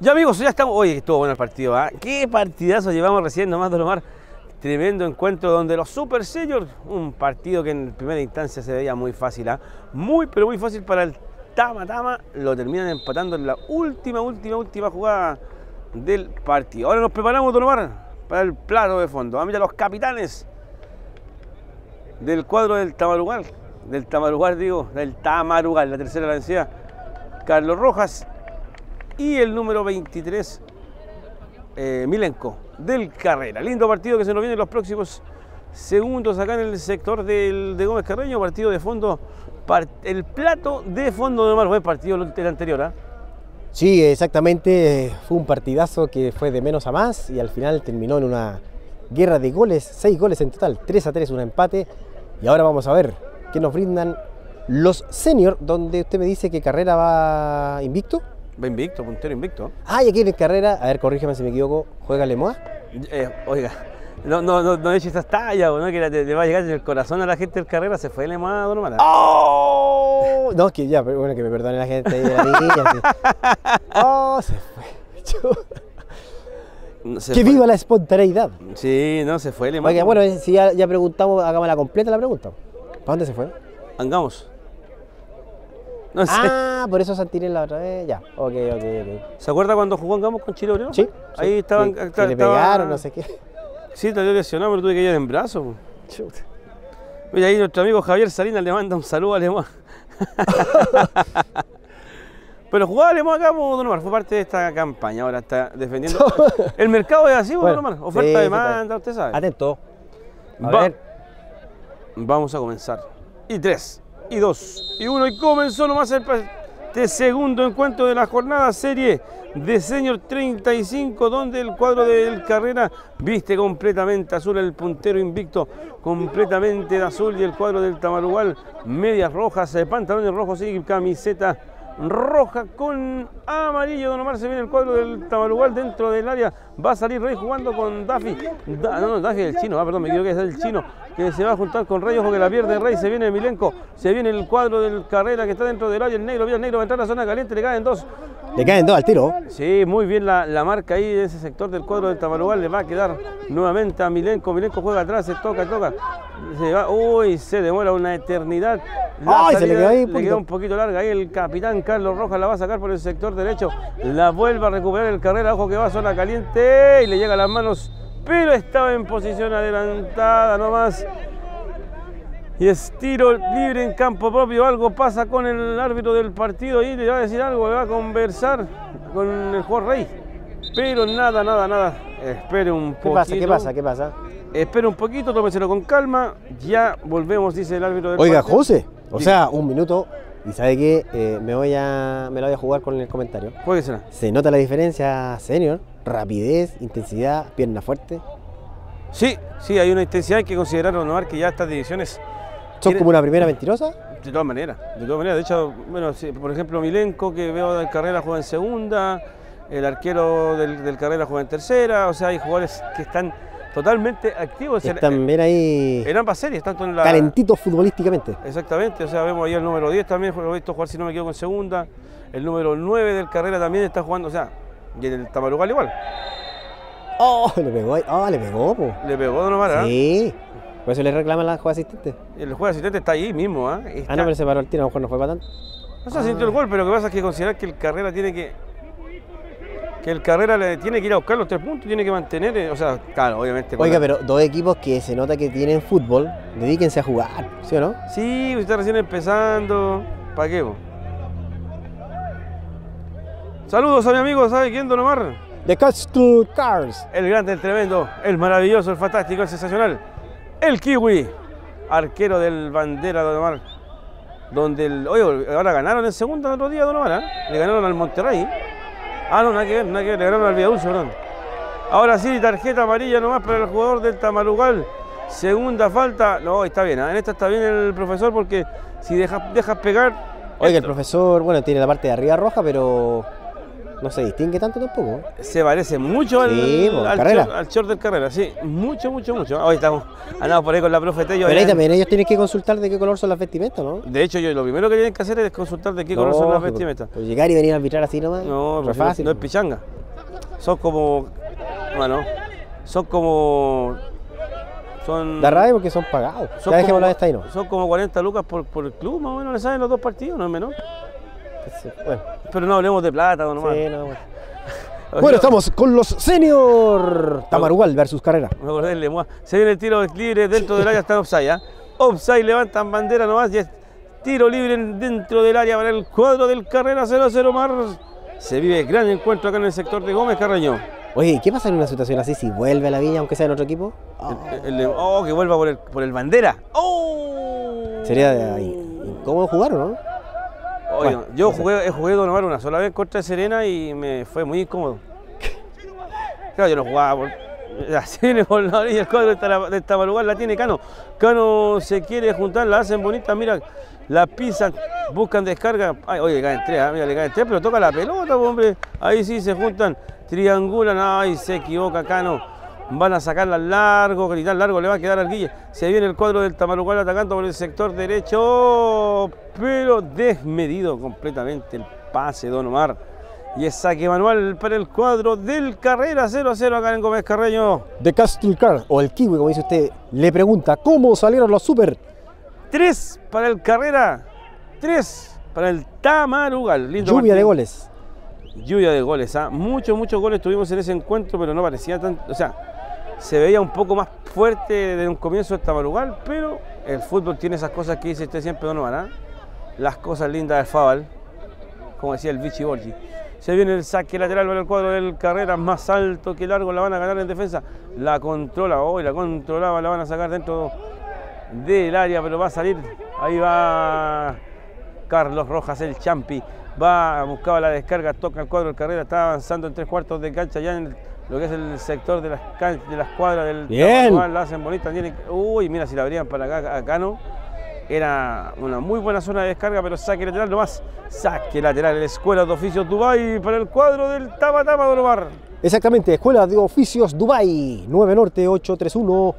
Ya amigos, ya estamos. Oye, estuvo bueno el partido, ¿ah? Qué partidazo llevamos recién nomás de Omar. Tremendo encuentro donde los Super Seniors, un partido que en primera instancia se veía muy fácil, ¿ah? Muy, pero muy fácil para el Tama Tama. Lo terminan empatando en la última, última, última jugada del partido. Ahora nos preparamos, Don Omar, para el plato de fondo. Vamos a los capitanes del cuadro del Tamarugal. Del Tamarugal, digo, del Tamarugal, la tercera vencida. Carlos Rojas y el número 23, eh, Milenko, del Carrera. Lindo partido que se nos viene en los próximos segundos acá en el sector del, de Gómez Carreño, partido de fondo, el plato de fondo de Omar, buen partido el anterior, ¿ah? Sí, exactamente, fue un partidazo que fue de menos a más y al final terminó en una guerra de goles, seis goles en total, 3 a 3, un empate. Y ahora vamos a ver qué nos brindan los senior, donde usted me dice que Carrera va invicto. Va invicto, puntero invicto. Ah, y aquí en carrera, a ver, corrígeme si me equivoco, ¿juega Lemoa? Eh, oiga, no, no, no, no eches estas tallas, ¿no? que le, va a llegar en el corazón a la gente del carrera, se fue Lemoa, don Omar. ¡Oh! No, que ya, pero bueno, que me perdone la gente ahí de la niña. ¡Oh! Se fue. que viva la espontaneidad. Sí, no, se fue Lemoa. Oiga, bueno, si ya, ya preguntamos, hagamos la completa la pregunta. ¿Para dónde se fue? Angamos. No sé. Ah, por eso Santinés la otra vez. Ya, ok, ok, ok. ¿Se acuerda cuando jugó en Gamos con Chile Obrero? Sí. Ahí estaban. Que, le pegaron, no sé qué. Sí, te lesionado, pero tuve que ir en brazo. Mira, ahí nuestro amigo Javier Salinas le manda un saludo a Alemán. Pero jugaba Alemán acá, Don Omar, fue parte de esta campaña, ahora está defendiendo. El mercado es así, bueno, Don Omar, oferta, demanda, usted sabe. Atento. A ver. Vamos a comenzar. Y tres, y dos, y uno, y comenzó nomás el este segundo encuentro de la jornada serie de Señor 35, donde el cuadro del Carrera viste completamente azul, el puntero invicto completamente de azul y el cuadro del Tamarugal, medias rojas, eh, pantalones rojos y camiseta roja con amarillo. Don Omar se viene el cuadro del Tamarugal dentro del área. Va a salir Rey jugando con Daffy. no, no, Daffy es el chino, ah, perdón, me equivoqué, es el chino que se va a juntar con Rey. Ojo que la pierde Rey. Se viene Milenko. Se viene el cuadro del Carrera que está dentro del área. El negro, bien el negro va a entrar a la zona caliente. Le caen dos. Le caen dos al tiro. Sí, muy bien la, marca ahí de ese sector del cuadro del Tamarugal. Le va a quedar nuevamente a Milenko. Milenko juega atrás, se toca, toca. Se va, uy, se demora una eternidad. Ay, se le quedó ahí. Le quedó un poquito larga ahí el capitán Carlos Rojas la va a sacar por el sector derecho. La vuelve a recuperar el carrera. Ojo que va a zona caliente y le llega a las manos. Pero estaba en posición adelantada nomás. Y es tiro libre en campo propio. Algo pasa con el árbitro del partido y le va a decir algo, le va a conversar con el jugador Rey. Pero nada, nada, nada. Espere un poquito. ¿Qué pasa? ¿Qué pasa? ¿Qué pasa? Espere un poquito, tómeselo con calma. Ya volvemos, dice el árbitro del Oiga, José. O sea, un minuto y sabe que eh, me voy a me la voy a jugar con el comentario. Puede ser. Se nota la diferencia, senior, rapidez, intensidad, pierna fuerte. Sí, sí, hay una intensidad hay que considerar Omar que ya estas divisiones son como una primera mentirosa. De todas maneras, de todas maneras. De hecho, bueno, por ejemplo, Milenko que veo del carrera juega en segunda, el arquero del, del carrera juega en tercera, o sea, hay jugadores que están totalmente activos. Están bien ahí. En ambas series, tanto en la. Calentitos futbolísticamente. Exactamente, o sea, vemos ahí el número 10 también, lo he visto jugar si no me equivoco en segunda. El número 9 del carrera también está jugando, o sea, y en el Tamarugal igual. Oh, le pegó ahí. Oh, le pegó, po. Le pegó de una manera. Sí. Por eso le reclama la juega asistente. El juego asistente está ahí mismo, ¿ah? Ah, no, pero se paró el tiro, a lo mejor no fue para tanto. No se sintió el gol, pero lo que pasa es que considerar que el carrera tiene que que el Carrera le tiene que ir a buscar los tres puntos, tiene que mantener, eh, o sea, claro, obviamente. Oiga, pero dos equipos que se nota que tienen fútbol, dedíquense a jugar, ¿sí o no? Sí, usted está recién empezando, ¿para qué? Saludos a mi amigo, ¿sabe quién, Don Omar? De Castle Cars. El grande, el tremendo, el maravilloso, el fantástico, el sensacional, el Kiwi, arquero del Bandera, Don Omar. Donde el, oye, ahora ganaron en segundo el otro día, Don Omar, ¿eh? Le ganaron al Monterrey. Ah, no, nada que ver, nada que ver, le ganaron al Villadulce, perdón. Ahora sí, tarjeta amarilla nomás para el jugador del Tamarugal. Segunda falta. No, está bien, ¿eh? en esta está bien el profesor porque si dejas, dejas pegar. Oiga, el profesor, bueno, tiene la parte de arriba roja, pero no se distingue tanto tampoco. Se parece mucho al, Sí, po, al, Carrera. short, al short del carrera, sí. Mucho, mucho, mucho. Hoy estamos, andamos por ahí con la profe Tello. Pero ahí también ellos tienen que consultar de qué color son las vestimentas, ¿no? De hecho, yo lo primero que tienen que hacer es consultar de qué color son las Lógico, vestimentas. pues llegar y venir a arbitrar así nomás. No, re pues, fácil. no es pichanga. Son como. Bueno, son como. Son. Da rabia porque son pagados. son Ya como, ahí, ¿no? son como 40 lucas por, por el club, más o menos le salen los dos partidos, no es menos. Bueno, Pero no hablemos de plata, sí, no, bueno. Bueno, estamos con los senior. Tamarugal versus Carrera. Me acordé del. Se viene el tiro libre dentro del área, está offside. ¿ah? Offside, levantan bandera nomás y es tiro libre dentro del área para el cuadro del carrera 0-0 Mar. Se vive gran encuentro acá en el sector de Gómez Carreño. Oye, ¿qué pasa en una situación así si vuelve a la viña aunque sea en otro equipo? El- el- el- oh, que vuelva por el, por el bandera. Oh. Sería de- incómodo jugar, ¿o no? Oye, Bueno, yo jugué, he jugué Don Omar una sola vez contra Serena y me fue muy incómodo. Claro, yo no jugaba por. Viene por la orilla el cuadro de Tamarugal, la tiene Cano. Cano se quiere juntar, la hacen bonita, mira, la pisan, buscan descarga. Ay, oye, le caen tres, ah, mira, le caen tres, pero toca la pelota, hombre. Ahí sí se juntan, triangulan, ay, se equivoca Cano. Van a sacarla largo, gritar largo, le va a quedar al Guille. Se viene el cuadro del Tamarugal atacando por el sector derecho, pero desmedido completamente el pase, Don Omar. Y es saque manual para el cuadro del Carrera 0 a 0 acá en Gómez Carreño. De Castle Car, o el Kiwi, como dice usted, le pregunta cómo salieron los super. 3 para el Carrera, 3 para el Tamarugal. Lindo Lluvia de goles. Lluvia de goles, ¿ah? muchos, muchos goles tuvimos en ese encuentro, pero no parecía tan. O sea, se veía un poco más fuerte desde un comienzo el Tamarugal, pero el fútbol tiene esas cosas que dice usted siempre, Don Omar, ¿ah? Las cosas lindas del fútbol, como decía el Vichy Borgi. Se viene el saque lateral para el cuadro del Carrera, más alto que largo, la van a ganar en defensa. La controla, hoy la controlaba, la van a sacar dentro del área, pero va a salir. Ahí va Carlos Rojas, el Champi. Va a buscar la descarga, toca el cuadro del carrera, está avanzando en tres cuartos de cancha ya en el- lo que es el sector de las, de las cuadras del Bien. Tabacual, la hacen bonita. tiene- uy, mira si la abrían para acá, acá no. Era una muy buena zona de descarga, pero saque lateral nomás. Saque lateral, la Escuela de Oficios Dubai para el cuadro del Tama Tama Don Omar. Exactamente, Escuela de Oficios Dubai, 9 Norte 831,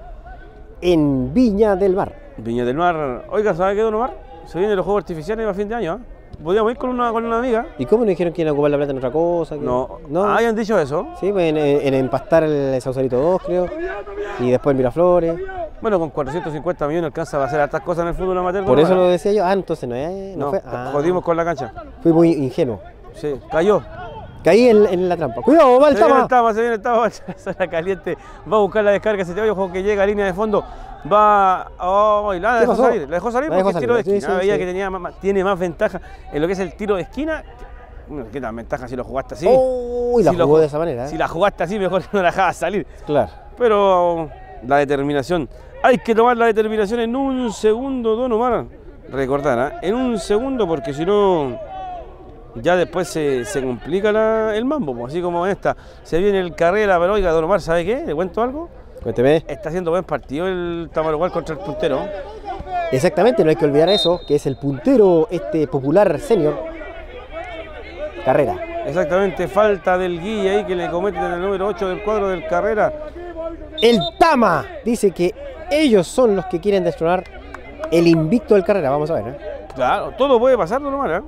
en Viña del Mar. Viña del Mar. Oiga, ¿sabe qué, Don Omar? Se vienen los juegos artificiales a fin de año, ¿ah? Podríamos ir con una, con una amiga. ¿Y cómo nos dijeron que iban a ocupar la plata en otra cosa? que- No, no. Ah, hayan dicho eso. Sí, pues en, en empastar el Sausalito 2, creo. Y después el Miraflores. Bueno, con 450 millones alcanza a hacer hartas cosas en el fútbol amateur. Por eso lo decía yo. Ah, entonces no es. No, No, fue. Ah, jodimos con la cancha. Fui muy ingenuo. Sí, cayó. Caí en, en la trampa. Cuidado, va el Se viene el Tama. Se viene el Tama, caliente. Va a buscar la descarga, se te vaya, ojo que llega a línea de fondo. Va. Oh, y la ¿Qué dejó salir. La dejó salir La porque dejó es tiro de esquina. sí, sí, Veía sí. que tenía más- tiene más ventaja en lo que es el tiro de esquina. Bueno, ¿Qué tan ventaja si lo jugaste así? Uy, la Si jugó ju- de esa manera. ¿eh? Si la jugaste así, mejor no la dejabas salir. Claro. Pero la determinación, hay que tomar la determinación en un segundo, Don Omar. Recordar, ¿ah? en un segundo, porque si no, ya después se, se complica la- el mambo. pues, Así como esta, se viene el carrera, pero oiga, Don Omar, ¿sabe qué? ¿Le cuento algo? Cuénteme. Está haciendo buen partido el Tamarugal contra el puntero. Exactamente, no hay que olvidar eso, que es el puntero este popular senior. Carrera. Exactamente, falta del guía ahí que le cometen en el número 8 del cuadro del carrera. El Tama dice que ellos son los que quieren destronar el invicto del carrera. Vamos a ver. ¿eh? Claro, todo puede pasar, Don Omar. ¿eh?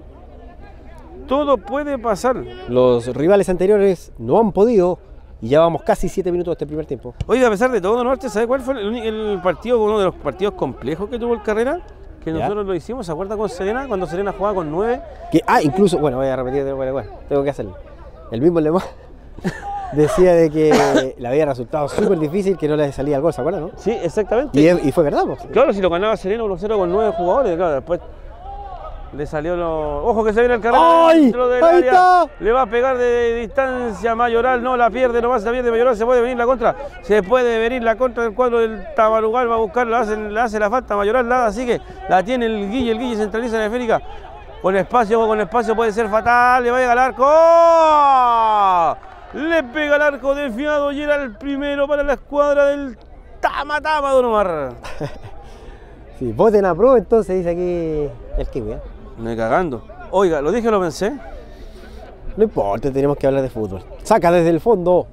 Todo puede pasar. Los rivales anteriores no han podido y ya vamos casi 7 minutos de este primer tiempo. Oiga, a pesar de todo, Don Marte, ¿sabe cuál fue el, el partido, uno de los partidos complejos que tuvo el carrera? Que Ya. nosotros lo hicimos, ¿se acuerda con Serena? Cuando Serena jugaba con 9. Que, ah, incluso, bueno, voy a repetir, bueno, bueno, tengo que hacerlo. El mismo Lemón decía de que le había resultado súper difícil que no le salía el gol, ¿se acuerdan? No? Sí, exactamente. Y, y fue verdad, pues. Claro, si lo ganaba Serena 1-0 con 9 jugadores, claro, después le salió lo. Ojo que se viene el carrera ¡Ay! dentro del ¡Ahí área. está! Le va a pegar de distancia Mayoral, no la pierde, nomás la pierde Mayoral, se puede venir la contra. Se puede venir la contra del cuadro del Tabarugal, va a buscar, le hace, la falta Mayoral, nada, así que la tiene el Guille, el Guille centraliza en la esférica. Con espacio, con espacio puede ser fatal, le va a llegar al arco. ¡Oh! Le pega el arco desviado y era el primero para la escuadra del Tama Tama, Don Omar. Sí, voten a pro, entonces dice aquí el kiwi. ¿eh? Me cagando. Oiga, lo dije o lo pensé. No importa, tenemos que hablar de fútbol. Saca desde el fondo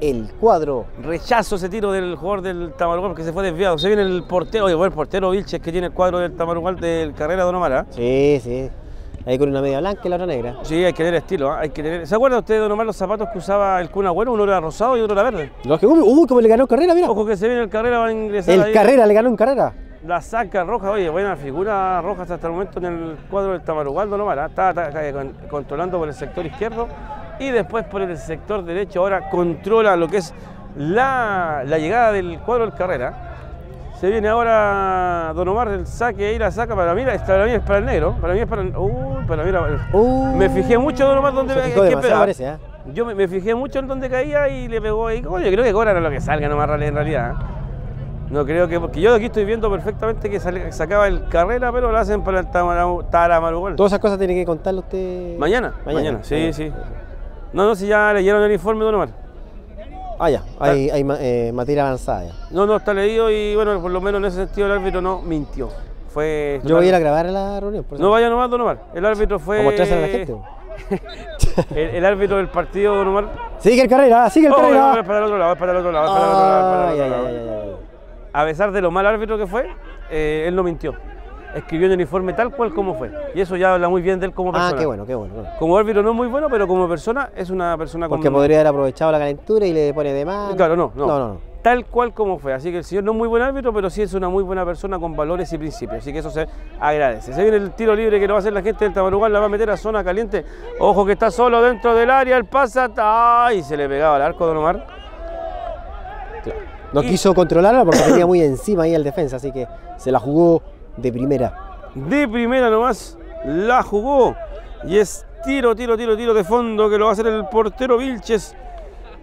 el cuadro. Rechazo ese tiro del jugador del Tamarugal que se fue desviado. Se viene el portero, oye, el portero Vilches que tiene el cuadro del Tamarugal del carrera de Don Omar. ¿ah? Sí, sí. Ahí con una media blanca y la otra negra. Sí, hay que tener estilo. ¿ah? Hay que tener... ¿Se acuerda usted, Don Omar, los zapatos que usaba el Kun Agüero? Uno era rosado y otro era verde. Los que, uy, como le ganó carrera, mira. Ojo que se viene el carrera, va a ingresar El ahí. carrera le ganó en carrera. La saca roja, oye, buena figura roja hasta el momento en el cuadro del Tamarugal, Don Omar. ¿ah? Está, está, eh, con- controlando por el sector izquierdo y después por el sector derecho. Ahora controla lo que es la, la llegada del cuadro del carrera. Se viene ahora Don Omar el saque y la saca para mí, para mí es para el negro, para mí es para el, uy, para mí era- Uh, me fijé mucho Don Omar donde me- que parece, ¿eh? Yo me, me fijé mucho en donde caía y le pegó ahí. Coño, creo que cobran lo que salga nomás en realidad. ¿eh? No creo que, porque yo aquí estoy viendo perfectamente que sale- sacaba el carrera, pero lo hacen para el Taramarugal. Todas esas cosas tiene que contarle usted. Mañana, mañana, sí, mañana. sí. No, no, si ya leyeron el informe, Don Omar. Ah, ya. Hay, hay eh, materia avanzada ya. No, no, está leído y bueno, por lo menos en ese sentido el árbitro no mintió. Fue Yo voy a ir a grabar la reunión. por No vaya nomás, Don Omar. El árbitro fue. Mostrarse a la gente. El, el árbitro del partido, Don Omar. Sigue el carrera, sigue el Oh, carrera. es para el otro lado, es para el otro lado, es para el otro lado, a pesar de lo mal árbitro que fue, eh, él no mintió. Escribió en el informe tal cual como fue. Y eso ya habla muy bien de él como persona. Ah, qué bueno, qué bueno. qué bueno. Como árbitro no es muy bueno, pero como persona es una persona con... Porque podría haber aprovechado la calentura y le pone de más. Claro, no, no. No, no, no. Tal cual como fue. Así que el señor no es muy buen árbitro, pero sí es una muy buena persona con valores y principios. Así que eso se agradece. Se viene el tiro libre que lo va a hacer la gente del Tamarugal, la va a meter a zona caliente. Ojo que está solo dentro del área, el pasa. ¡Ay! Se le pegaba al arco, Don Omar. No Y- quiso controlarla porque tenía muy encima ahí el defensa, así que se la jugó de primera. de primera nomás la jugó y es tiro, tiro, tiro, tiro de fondo que lo va a hacer el portero Vilches.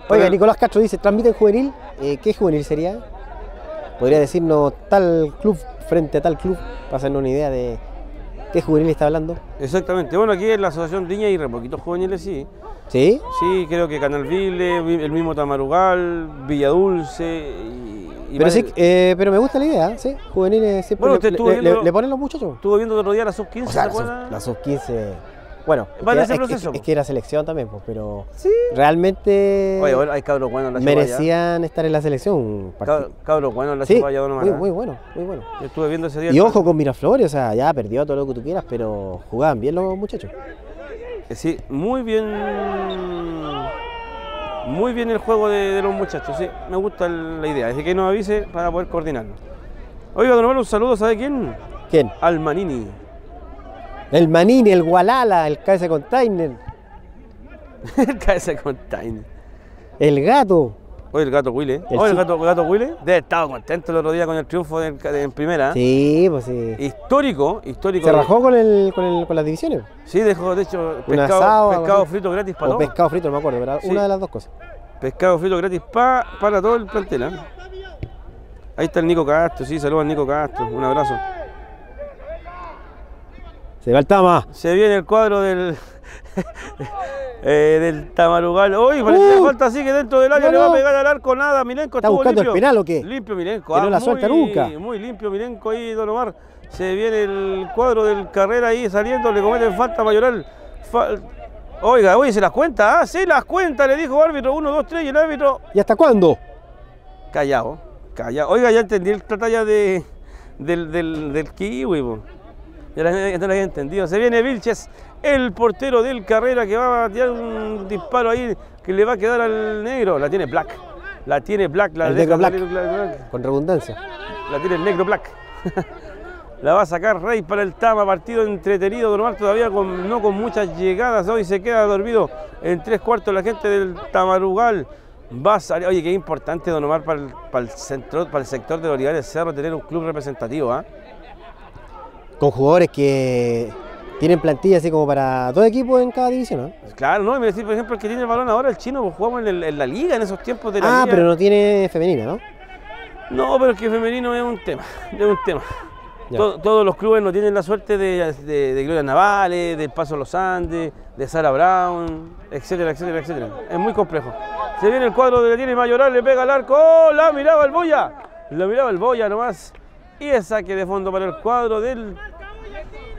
Oiga, Nicolás Castro dice, ¿transmiten juvenil? Eh, ¿Qué juvenil sería? Podría decirnos tal club frente a tal club, para hacernos una idea de qué juvenil está hablando. Exactamente, bueno, aquí en la Asociación Viña y Repoquitos Juveniles sí. ¿Sí? Sí, creo que Canal Ville, el mismo Tamarugal, Villadulce y, y Pero, sí, eh, pero me gusta la idea, ¿sí? Juveniles siempre Bueno, le, usted estuvo le- le- viendo- le ponen los muchachos. Estuve viendo el otro día la sub-15, O sea, ¿se la sub- la sub-15, bueno, es que, ese es- proceso, es- es po. que era selección también, pues, pero Sí. realmente Oye, bueno, hay cabros buenos en la Chupalla. merecían estar en la selección. Cab- Cabros buenos en la Sí, Chupalla, Omar, muy, ¿eh? muy bueno, muy bueno. Yo estuve viendo ese día. Y ojo con Miraflores, o sea, ya perdió todo lo que tú quieras, pero jugaban bien los muchachos. Eh, Sí, muy bien. Muy bien el juego de, de los muchachos, sí. Me gusta la idea. Desde que nos avise para poder coordinarlo. Oiga, don Omar, un saludo, ¿sabe quién? ¿Quién? Al Manini. El Manini, el Gualala, el KS Container, el KS Container. el Gato. Oye, el gato Willy. El Oye, el gato, gato Willy. Debe estado contento el otro día con el triunfo en primera. Sí, pues sí. Histórico, histórico. Se rajó con, el, con, el, con las divisiones. Sí, dejó, de hecho, Un pescado, asado, frito gratis para O todos. pescado frito, no me acuerdo, pero Sí. una de las dos cosas. Pescado frito gratis pa- para todo el plantel. ¿eh? Ahí está el Nico Castro, sí, saludos al Nico Castro, un abrazo. Se va el Tama. Se viene el cuadro del eh, del Tamarugal. Uy, parece que Uh. falta así que dentro del área No, le va a pegar al arco nada. Milenko ¿Está buscando el limpio. penal o qué? Limpio Milenko. Que no la muy, suelta nunca. Muy limpio Milenko ahí, Don Omar. Se viene el cuadro del carrera ahí saliendo, le cometen falta mayoral. Fal- Oiga, oye, se las cuenta, ah, se las cuenta, le dijo árbitro, 1, 2, 3 y el árbitro ¿Y hasta cuándo? Callado, callado. Oiga, ya entendí el talla de, del, del, del kiwi. Ya, no lo había entendido. Se viene Vilches, el portero del carrera que va a tirar un disparo ahí que le va a quedar al negro. La tiene Black. La tiene Black. La El deja negro Black. Con redundancia. La tiene el negro Black. La va a sacar Rey para el Tama, partido entretenido, normal todavía con, no con muchas llegadas. Hoy se queda dormido en tres cuartos la gente del Tamarugal. Va a salir, oye, qué importante, Don Omar, para el, para el centro, para el sector de Olivares Cerro tener un club representativo. ¿ah? Con jugadores que tienen plantilla así como para dos equipos en cada división, ¿no? Claro, ¿no? Y me decís, por ejemplo, el que tiene el balón ahora, el chino, pues jugamos en, el- en la liga, en esos tiempos de la Ah, liga. pero no tiene femenina, ¿no? No, pero es que femenino es un tema, es un tema. Todos los clubes no tienen la suerte de, de, de Gloria Navales, del Paso a los Andes, de Sara Brown, etcétera, etcétera, etcétera. Es muy complejo. Se viene el cuadro de la tiene Mayoral, le pega al arco, ¡oh! La miraba el Boya, la miraba el Boya nomás. Y es saque de fondo para el cuadro del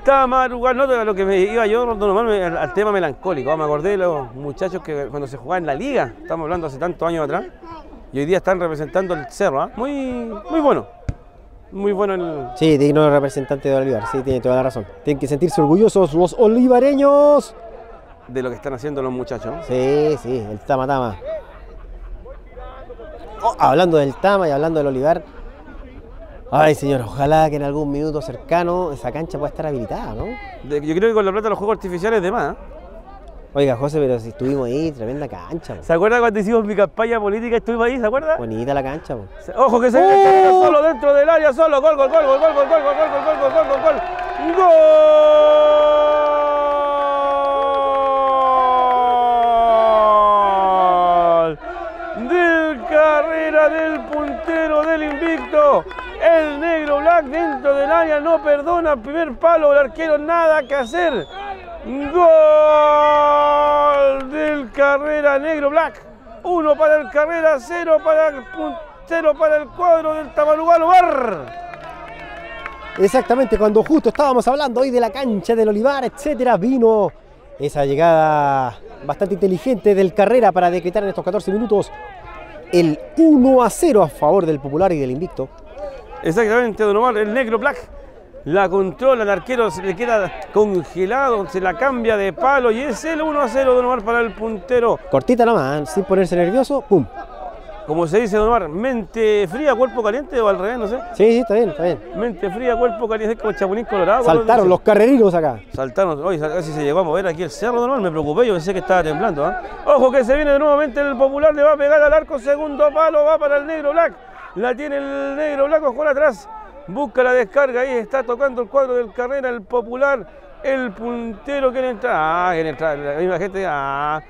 Tamarugal, no, de lo que me iba yo, me- al, al tema melancólico. Ah, Me acordé de los muchachos que cuando se jugaba en la liga, estamos hablando hace tantos años atrás, y hoy día están representando el cerro. ¿ah? Muy, muy bueno. Muy bueno el. Sí, digno representante de Olivar, sí, tiene toda la razón. Tienen que sentirse orgullosos los olivareños. de lo que están haciendo los muchachos. Sí, sí, el Tama Tama. Oh, hablando del Tama y hablando del Olivar. Ay, señor, ojalá que en algún minuto cercano esa cancha pueda estar habilitada, ¿no? De- yo creo que con la plata de los juegos artificiales de más. ¿eh? Oiga, José, pero si estuvimos ahí, tremenda cancha. po. ¿Se acuerda cuando hicimos mi campaña política? Estuvimos ahí, ¿se acuerda? Bonita la cancha, po. Ojo que se Carrera solo dentro del área, solo. Gol, gol, gol, gol, gol, gol, gol, gol, gol, gol, gol, gol, gol, gol. ¡Gol! Del Carrera del puntero del invicto. El negro Black dentro del área no perdona. Primer palo, el arquero nada que hacer. Gol del Carrera Negro Black. Uno para el Carrera, cero para el puntero para el cuadro del Tamarugal Bar. Exactamente, cuando justo estábamos hablando hoy de la cancha del Olivar, etcétera, vino esa llegada bastante inteligente del Carrera para decretar en estos 14 minutos el 1 a 0 a favor del Popular y del Invicto. Exactamente, Don Omar, el negro Black la controla, el arquero se le queda congelado, se la cambia de palo y es el 1 a 0, Don Omar, para el puntero. Cortita nomás, ¿eh? sin ponerse nervioso, ¡pum! Como se dice, Don Omar, mente fría, cuerpo caliente o al revés, no sé. Sí, sí, está bien, está bien. Mente fría, cuerpo caliente, es como Chapulín Colorado. Saltaron los carrerinos acá. Saltaron, oye, casi se llegó a mover aquí el cerro, Don Omar, me preocupé, yo pensé que estaba temblando. ¿ah? Ojo que se viene nuevamente el popular, le va a pegar al arco, segundo palo, va para el negro Black. La tiene el negro Black, ojo atrás, busca la descarga, ahí está tocando el cuadro del carrera, el popular, el puntero quiere entrar, ah, quiere entrar, la misma gente, ah,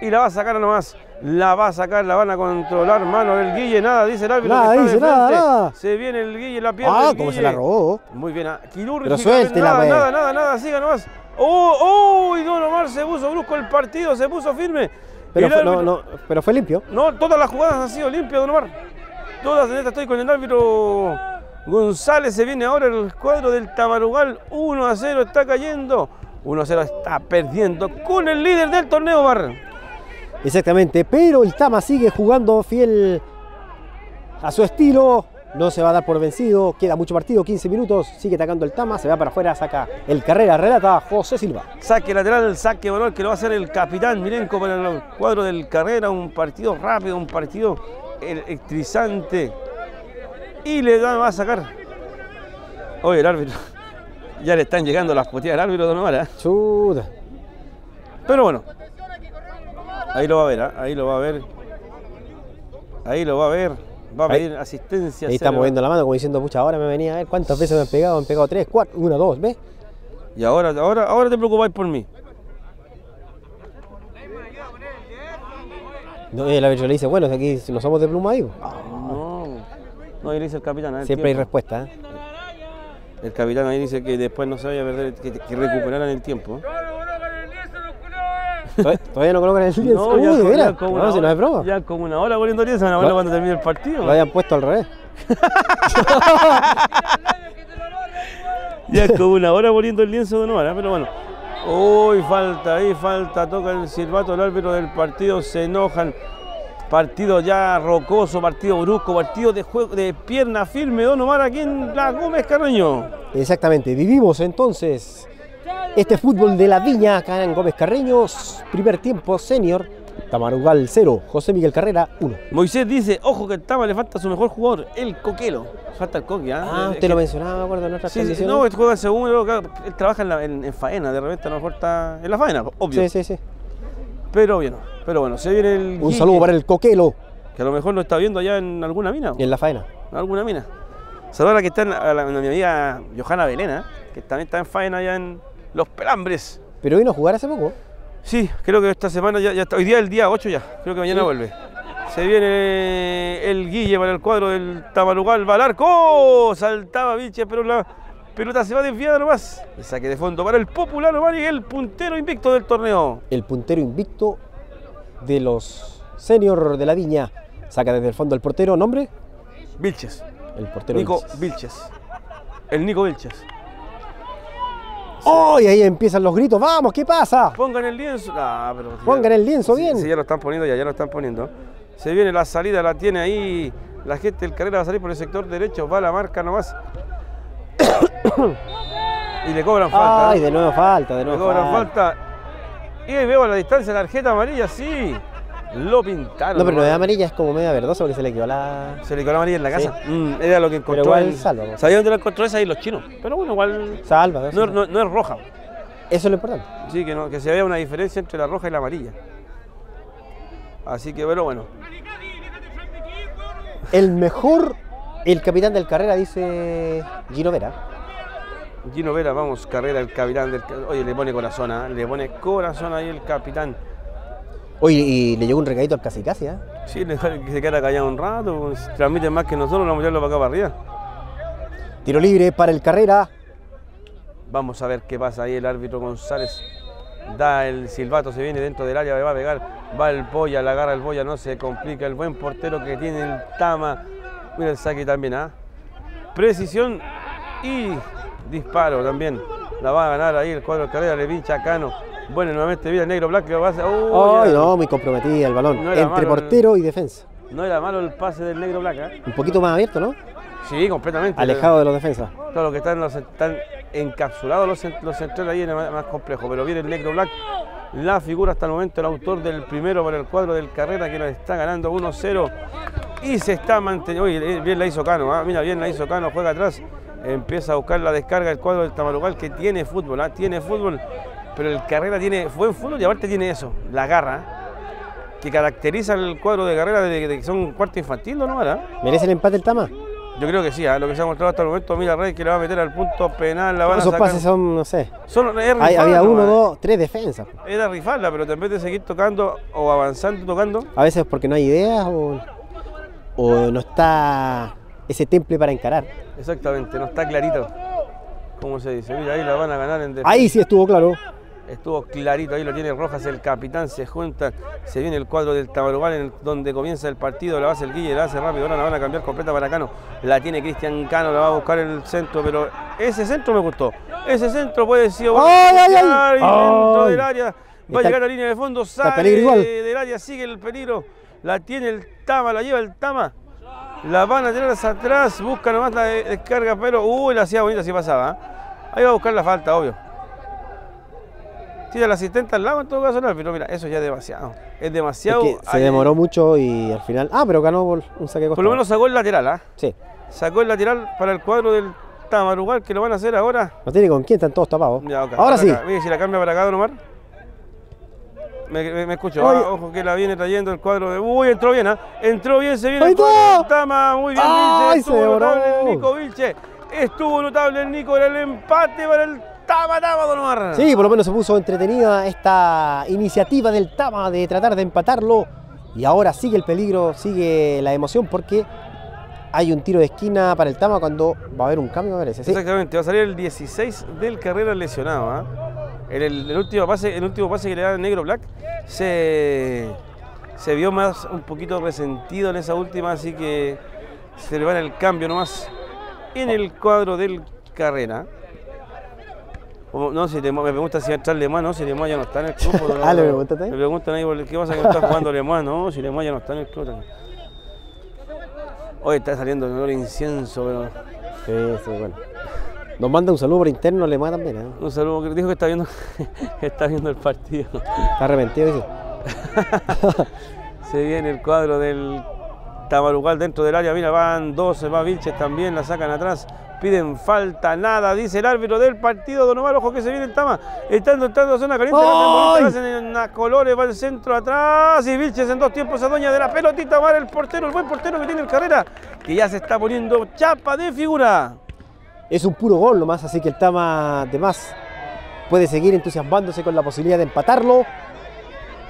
y la va a sacar nomás. La va a sacar, la van a controlar, mano del Guille, nada, dice el árbitro. Nada que dice, nada, nada. Se viene el Guille, la pierde. Ah, como se la robó. Muy bien, ah, Pero quirúrgicamente, suéltela, nada, pues. nada, nada, nada, siga nomás. ¡Oh, oh! Y Don Omar se puso brusco el partido, se puso firme. Pero fue, no, no, pero fue limpio. no, todas las jugadas han sido limpias, Don Omar. Todas en esta estoy con el árbitro González. Se viene ahora el cuadro del Tamarugal. 1 a 0 está cayendo. 1 a 0 está perdiendo con el líder del torneo, Omar. Exactamente, pero el Tama sigue jugando fiel a su estilo. No se va a dar por vencido. Queda mucho partido, 15 minutos. Sigue atacando el Tama. Se va para afuera, saca el carrera. Relata José Silva. Saque lateral, saque valor que lo va a hacer el capitán Mirenko para el cuadro del carrera. Un partido rápido, un partido electrizante. Y le da, va a sacar. Oye, el árbitro. Ya le están llegando las puteadas al árbitro, Don Omar. ¿eh? Chuta. Pero bueno. Ahí lo va a ver, ¿ah? ahí lo va a ver. Ahí lo va a ver. Va a Ahí- pedir asistencia. Ahí está moviendo la mano como diciendo, pucha, ahora me venía a ver cuántas veces me han pegado. Me han pegado 3, 4, 1, 2, ¿ves? Y ahora, ahora, ahora te preocupáis por mí. No, y el árbitro le dice, bueno, aquí no somos de pluma ahí. po". No, no, ahí le dice el capitán. ¿eh? El Siempre hay respuesta. ¿eh? El capitán ahí dice que después no se vaya a perder, que, que recuperaran el tiempo. Todavía- Todavía no colocan el lienzo. No, ya, Uy, como No, una si no hora- es broma. Ya como una hora poniendo lienzo, van a verlo cuando termine el partido. Lo habían puesto al revés. Ya como una hora poniendo el lienzo de nuevo, ¿eh? pero bueno. Uy, falta ahí, falta, toca el silbato, el árbitro del partido, se enojan. Partido ya rocoso, partido brusco, partido de juego de pierna firme, Don Omar aquí en la Gómez Carreño. Exactamente, vivimos entonces este fútbol de la viña acá en Gómez Carreños, primer tiempo senior, Tamarugal 0, José Miguel Carrera 1. Moisés dice, ojo que Tama le falta su mejor jugador, el Coquelo. Falta el Coqui, ¿ah? Ah, Es usted que- lo mencionaba, me acuerdo, en otras Sí, sí, no, él juega en segundo, claro, él trabaja en, la- en- en faena, de repente a lo mejor está en la faena, obvio. sí, sí, sí. Pero bueno, pero bueno, se viene el Un saludo para el Coquelo que a lo mejor lo está viendo allá en alguna mina. y en la faena. en alguna mina. Saludar a la que está en- a, la- a mi amiga Johanna Belena, que también está en faena allá en Los Pelambres. Pero vino a jugar hace poco. Sí, creo que esta semana ya, ya está. Hoy día es el día 8 ya, creo que mañana Sí. vuelve. Se viene el Guille para el cuadro del Tamarugal Balarco. ¡Oh! Saltaba Vilches, pero la pelota se va desviada nomás. El saque de fondo para el Popular Omar y el puntero invicto del torneo. El puntero invicto de los senior de la viña. Saca desde el fondo el portero, nombre, Vilches. el portero Nico Vilches. Vilches. El Nico Vilches. ¡Oh! Y ahí empiezan los gritos. ¡Vamos! ¿Qué pasa? Pongan el lienzo. Ah, pero Pongan el lienzo bien. Sí, ya lo están poniendo, ya, ya lo están poniendo. Se viene la salida, la tiene ahí. La gente del carrera va a salir por el sector derecho. Va la marca nomás. y le cobran falta. Ay, de nuevo falta, de le nuevo cobran falta. falta. Y ahí veo a la distancia la tarjeta amarilla, sí. Lo pintaron. No, pero no es amarilla, es como media verdosa porque se le quedó la. Se le quedó la amarilla en la Sí. casa. Mm, era lo que encontró. igual el- salva, po. ¿Sabía dónde la encontró esa? Ahí los chinos. Pero bueno, igual. Salva, No, no- no es roja. eso es lo importante. Sí, que, no, que se vea una diferencia entre la roja y la amarilla. Así que, pero bueno. El mejor, el capitán del carrera, dice Gino Vera. Gino Vera, vamos, carrera el capitán del. Oye, le pone corazón, ¿ah? le pone corazón ahí el capitán. Oye, y le llegó un recadito al casi casi, ¿eh? Sí, le que se queda callado un rato, pues, transmiten más que nosotros, vamos a tirarlo para acá para arriba. Tiro libre para el carrera. Vamos a ver qué pasa ahí el árbitro González. Da el silbato, se viene dentro del área, va a pegar, va el Boya, la agarra el Boya, no se complica, el buen portero que tiene el Tama. Mira el saque también, ¿ah? Precisión y disparo también. La va a ganar ahí el cuadro de carrera, le pincha a Cano. Bueno, nuevamente mira el negro Black que lo va a hacer. ¡Uy! Ay, no, muy comprometida el balón. No Entre malo el- portero y defensa. no era malo el pase del negro Black, ¿eh? Un poquito más abierto, ¿no? Sí, completamente. Alejado de los defensas. Claro, que están, los, están encapsulados los, los centrales ahí es más, más complejo, pero viene el negro Black, la figura hasta el momento, el autor del primero para el cuadro del carrera que nos está ganando 1-0 y se está manteniendo. Oye, eh, bien la hizo Cano, ¿ah? mira, bien la hizo Cano, juega atrás, empieza a buscar la descarga el cuadro del Tamarugal que tiene fútbol, ¿ah? tiene fútbol, pero el carrera tiene buen fútbol y aparte tiene eso, la garra. Que caracteriza el cuadro de carrera de, de que son cuarto infantil, ¿no? ¿Verdad? ¿Merece el empate el Tama? Yo creo que sí, ¿ah? lo que se ha mostrado hasta el momento, mira Rey que le va a meter al punto penal, la van a Esos sacar. pases son, no sé. Son, Hay- había uno, dos, tres defensas. Era rifarla, pero en vez de seguir tocando o avanzando tocando, A veces porque no hay ideas o, o no está ese temple para encarar. exactamente, no está clarito. ¿Cómo se dice? Mira, ahí la van a ganar en defensa. Ahí sí estuvo claro. Estuvo clarito, ahí lo tiene Rojas, el capitán, se junta, se viene el cuadro del Tamarugal en el- donde comienza el partido, la hace el Guille, la hace rápido, ahora la van a cambiar completa para Cano, la tiene Cristian Cano, la va a buscar en el centro, pero ese centro me gustó, ese centro puede ser ¡Ay, ay, ay! dentro del área, va Está a llegar a la línea de fondo, sale del área, sigue el peligro, la tiene el Tama, la lleva el Tama, la van a tirar hacia atrás, busca nomás la de- descarga, pero uy, la hacía bonita si pasaba, ¿ah? ahí va a buscar la falta, obvio. Tira el asistente al lado en todo caso, no, pero mira, eso ya es demasiado. Es Es demasiado. que se Ay, demoró mucho y al final. Ah, pero ganó por un saque de Por costado. lo menos sacó el lateral, ¿ah? Sí. Sacó el lateral para el cuadro del Tamarugal, que lo van a hacer ahora. No tiene con quién, están todos tapados. Ya, Ahora para sí. acá. Mire, si la cambia para acá, Don Omar. Me, me- me escucho, ah, ojo que la viene trayendo el cuadro de. Uy, entró bien, ¿ah? Entró bien, se viene Ahí el cuadro está. del Tama. Muy bien, Ay, Vilche. Estuvo notable el Nico Vilche. Estuvo notable el Nico, era el empate para el Tama Tama, Don Omar. Sí, por lo menos se puso entretenida esta iniciativa del Tama de tratar de empatarlo. Y ahora sigue el peligro, sigue la emoción porque hay un tiro de esquina para el Tama cuando va a haber un cambio, me parece. Sí. Exactamente, va a salir el 16 del carrera lesionado. ¿ah? El, el- el último pase, el último pase que le da el negro Black se, se vio más un poquito resentido en esa última, así que se le va el cambio nomás en el cuadro del carrera. No, si Lemoa- me preguntan si va a entrar Lemoa, no, si Lemoa ya no está en el club. no, Ah, ¿le preguntaste? Me preguntan ahí, por ¿qué pasa que no está jugando Lemoa? No, si Lemoa ya no está en el club. Hoy está saliendo el olor incienso, pero... Sí, sí, bueno. Nos manda un saludo por interno, le manda también. ¿eh? Un saludo que dijo que está viendo, está viendo el partido. Está arrepentido, dice. Se viene el cuadro del Tamarugal dentro del área. Mira, van 12, va Vilches también, la sacan atrás. Piden falta, nada, dice el árbitro del partido. Don Omar, ojo que se viene el Tama. Estando entrando a zona caliente, la hacen bonita, la hacen en la colores, va el centro atrás. Y Vilches en dos tiempos se adueña de la pelotita. Va el portero, el buen portero que tiene el carrera, que ya se está poniendo chapa de figura. Es un puro gol nomás, así que el Tama de más puede seguir entusiasmándose con la posibilidad de empatarlo.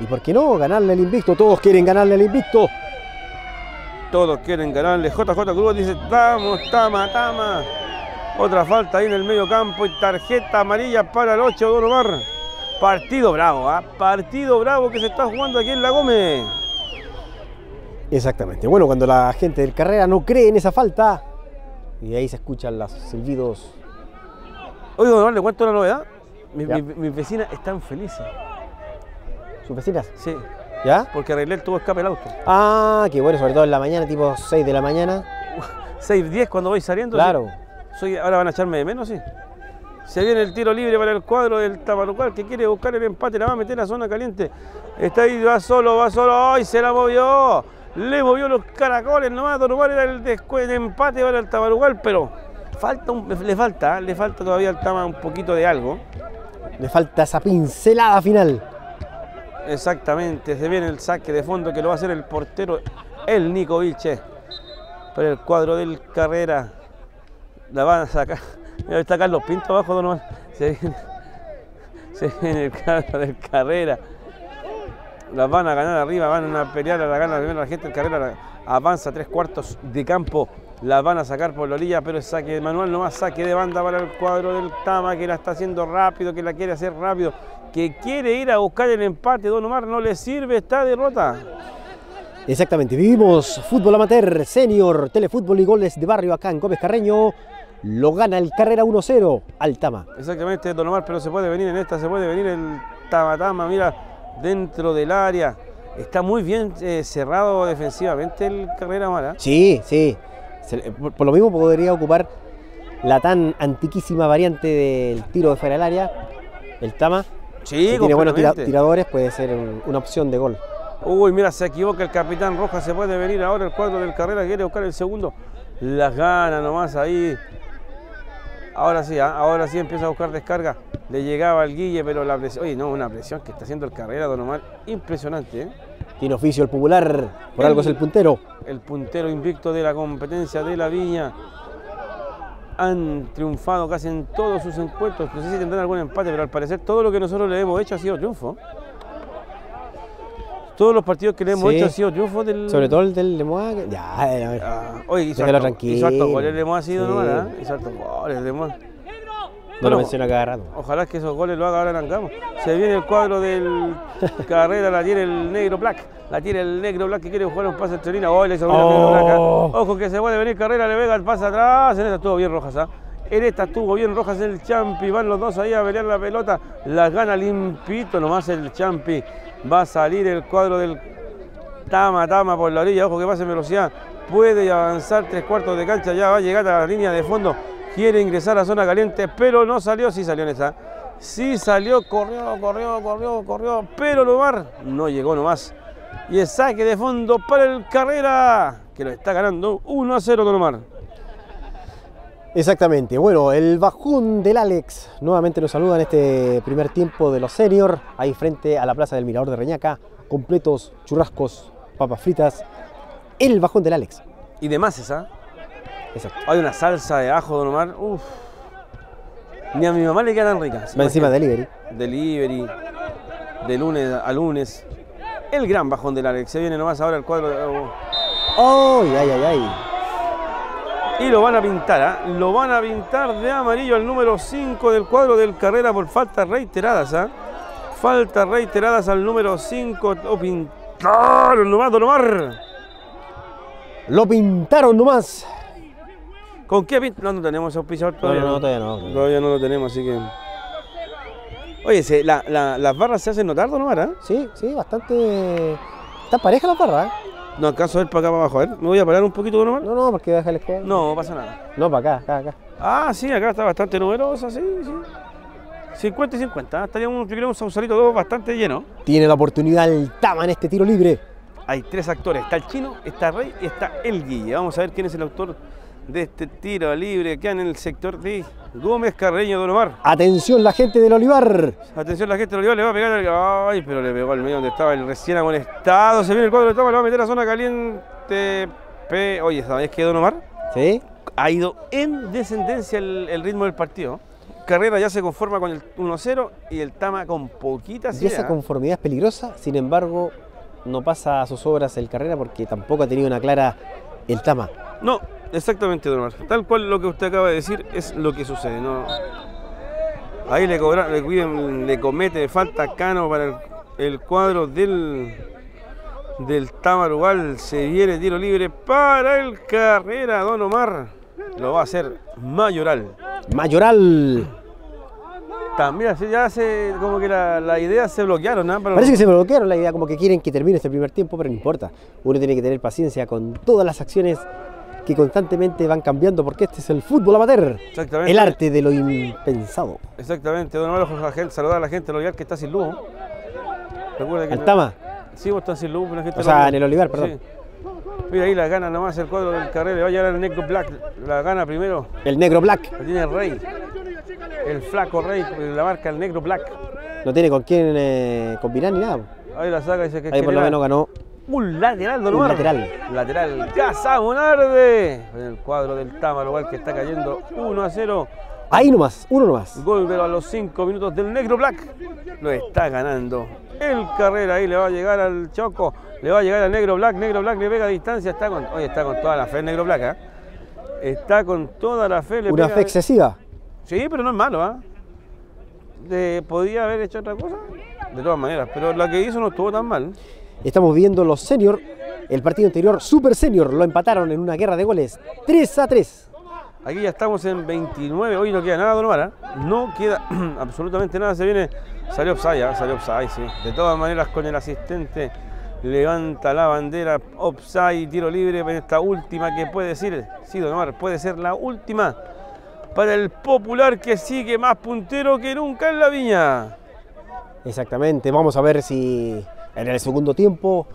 Y por qué no, ganarle el invicto. Todos quieren ganarle el invicto. Todos quieren ganarle. JJ Cruz dice, vamos, tama, tama. Otra falta ahí en el medio campo y tarjeta amarilla para el 8, Don Omar. Partido bravo, ¿ah? Partido bravo que se está jugando aquí en La Gómez. Exactamente. Bueno, cuando la gente del carrera no cree en esa falta, y ahí se escuchan los silbidos. Oye, Don Omar, ¿le cuento una novedad? Mi- mi- mis vecinas están felices. ¿Sus vecinas? Sí, ¿Ya? porque arreglé el tubo escape el auto. Ah, qué bueno, sobre todo en la mañana, tipo 6 de la mañana. 6, 10 cuando voy saliendo. Claro. sí. Soy, ahora van a echarme de menos, sí. Se viene el tiro libre para el cuadro del Tabarucal que quiere buscar el empate, la va a meter a zona caliente. Está ahí, va solo, va solo. ¡Ay, se la movió! Le movió los caracoles nomás. Omar era el, el empate para el Tabarucal, pero falta un- le falta, le falta todavía al Tama un poquito de algo. Le falta esa pincelada final. Exactamente, se viene el saque de fondo que lo va a hacer el portero, el Nico Vilche. Para el cuadro del carrera. La van a sacar. Mira, está Carlos Pinto abajo. Se viene, el cuadro del carrera. Las van a ganar arriba, van a pelear a la gana primero la gente del carrera. Avanza tres cuartos de campo. La van a sacar por la orilla, pero es saque de manual, nomás saque de banda para el cuadro del Tama, que la está haciendo rápido, que la quiere hacer rápido, que quiere ir a buscar el empate. Don Omar no le sirve esta derrota. Exactamente, vivimos fútbol amateur, senior, telefútbol y goles de barrio acá en Gómez Carreño. Lo gana el carrera 1-0 al Tama. Exactamente, Don Omar, pero se puede venir en esta, se puede venir el Tamatama, mira, dentro del área. Está muy bien eh, cerrado defensivamente el Carrera Mara. Sí, sí. Le- por, por lo mismo podría ocupar la tan antiquísima variante del tiro de fuera del área, el Tama. Sí, Si tiene buenos tira- tiradores, puede ser un- una opción de gol. Uy, mira, se equivoca el capitán Rojas, se puede venir ahora el cuadro del Carrera, quiere buscar el segundo. Las gana nomás ahí. Ahora sí, ¿ah? ahora sí empieza a buscar descarga. Le llegaba al Guille, pero la presión, oye, no, una presión que está haciendo el Carrera, Don Omar, impresionante, ¿eh? Tiene oficio el popular, por algo es el puntero. el puntero invicto de la competencia de la Viña. Han triunfado casi en todos sus encuentros. No sé si tendrán algún empate, pero al parecer todo lo que nosotros le hemos hecho ha sido triunfo. Todos los partidos que le hemos Sí. hecho ha sido triunfo del. Sobre todo el del Lemoa. que- Ya, a ver. Ah, oye, hizo harto, tranquilo. hizo goles Lemoa ha sido Sí. nomás, ¿ah? Hizo hartos goles Lemoa. No lo Bueno, menciona cada rato. Ojalá que esos goles lo haga ahora en. Se viene el cuadro del carrera, la tiene el negro Black. La tiene el negro Black que quiere jugar un pase entre líneas. Oh, le hizo una Oh. Black. Ojo que se puede venir carrera, le pega el pase atrás. En esta estuvo bien Rojas, ¿ah? En esta estuvo bien Rojas el Champi. Van los dos ahí a pelear la pelota. La gana limpito nomás el Champi. Va a salir el cuadro del Tama, Tama por la orilla. Ojo que pase en velocidad. Puede avanzar tres cuartos de cancha. Ya va a llegar a la línea de fondo. Quiere ingresar a zona caliente, pero no salió. Sí salió en esa. Sí salió, corrió, corrió, corrió, corrió. Pero Lomar no llegó nomás. Y el saque de fondo para el Carrera, que lo está ganando 1 a 0 Don Omar. Exactamente. Bueno, el bajón del Alex nuevamente nos saluda en este primer tiempo de los senior, ahí frente a la plaza del Mirador de Reñaca, completos, churrascos, papas fritas. El bajón del Alex. Y de más esa. Exacto. Hay una salsa de ajo, Don Omar. Uf. Ni a mi mamá le quedan ricas. Va encima delivery. delivery, de lunes a lunes. El gran bajón del Alex. Se viene nomás ahora el cuadro. de- ¡Ay, ay, ay, ay! Y lo van a pintar, ¿ah? Lo van a pintar de amarillo al número 5 del cuadro del carrera por faltas reiteradas, ¿ah? Faltas reiteradas al número 5. Lo pintaron nomás, Don Omar. Lo pintaron nomás. ¿Con qué pint- No, no tenemos auspiciador No, todavía. no, no, todavía no. Todavía no lo tenemos, así que. Oye, se- la- la- las barras se hacen notar, Don Omar, ¿ah? Sí, sí, bastante. Está pareja la barra, ¿eh? No alcanzo a ver para acá para abajo. A ver, me voy a parar un poquito, Omar. No, no, porque deja el escuadro. No, pasa nada. No, para acá, acá, acá. Ah, sí, acá está bastante numerosa, sí, sí. 50 y 50. Estaría un, yo creo, un sausalito 2 bastante lleno. Tiene la oportunidad el Tama en este tiro libre. Hay tres actores. Está el chino, está Rey y está el Guille. Vamos a ver quién es el autor de este tiro libre que en el sector de Gómez Carreño Don Omar. Atención, la gente del Olivar. Atención, la gente del Olivar le va a pegar al... Ay, pero le pegó al medio donde estaba el recién amonestado. Se viene el cuadro de toma, le va a meter a zona caliente. P. Oye, ¿sabes qué, Don Omar? ¿Sí? ha ido en descendencia el, el ritmo del partido. Carrera ya se conforma con el 1-0 y el Tama con poquitas Y esa ideas. conformidad es peligrosa, sin embargo, no pasa a sus obras el carrera porque tampoco ha tenido una clara el Tama. No, exactamente, don Omar. Tal cual lo que usted acaba de decir es lo que sucede. ¿no? Ahí le, cobra, le, cuiden- le comete falta Cano para el, el cuadro del, del Tama Uruguay. Se viene tiro libre para el Carrera, don Omar. Lo va a hacer Mayoral. Mayoral. También, ya se, como que la, la idea se bloquearon, ¿no? Pero- Parece que se bloquearon la idea, como que quieren que termine este primer tiempo, pero no importa. Uno tiene que tener paciencia con todas las acciones que constantemente van cambiando, porque este es el fútbol amateur. Exactamente. El arte de lo impensado. Exactamente, don Omar, a la gente, saludar a la gente loyal que está sin luz. Recuerda que. Altama, Sí, vos estás sin luz, pero la gente O sea, lo- en el Olivar, perdón. Sí. Mira ahí la gana nomás el cuadro del carrera, le va a llegar el Negro Black, la gana primero, el negro black. la tiene el Rey, el flaco Rey, la marca el Negro Black. No tiene con quién eh, combinar ni nada. Ahí la saca y dice que Ahí por lo menos ganó. Un lateral, don Un Omar. lateral. Lateral, Casa Monarde, en el cuadro del Támaro, igual que está cayendo 1 a 0. Ahí nomás, uno nomás. Gol pero a los 5 minutos del Negro Black. Lo está ganando. El carrera ahí le va a llegar al Choco. Le va a llegar al Negro Black. Negro Black le pega a distancia. Está con, oye, está con toda la fe el Negro Black. ¿eh? Está con toda la fe. Le Una pega- fe excesiva. Sí, pero no es malo. ¿ah? ¿Podía haber hecho otra cosa? De todas maneras. Pero lo que hizo no estuvo tan mal. Estamos viendo los senior. El partido anterior, Super Senior, lo empataron en una guerra de goles. 3 a 3. Aquí ya estamos en 29. Hoy no queda nada, Don Omar. ¿eh? No queda absolutamente nada. Se viene. Salió Opsai, ¿eh? salió Opsai, sí. De todas maneras, con el asistente levanta la bandera Opsai, tiro libre en esta última que puede decir. Sí, Don Omar, puede ser la última para el popular que sigue más puntero que nunca en la viña. Exactamente. Vamos a ver si en el segundo tiempo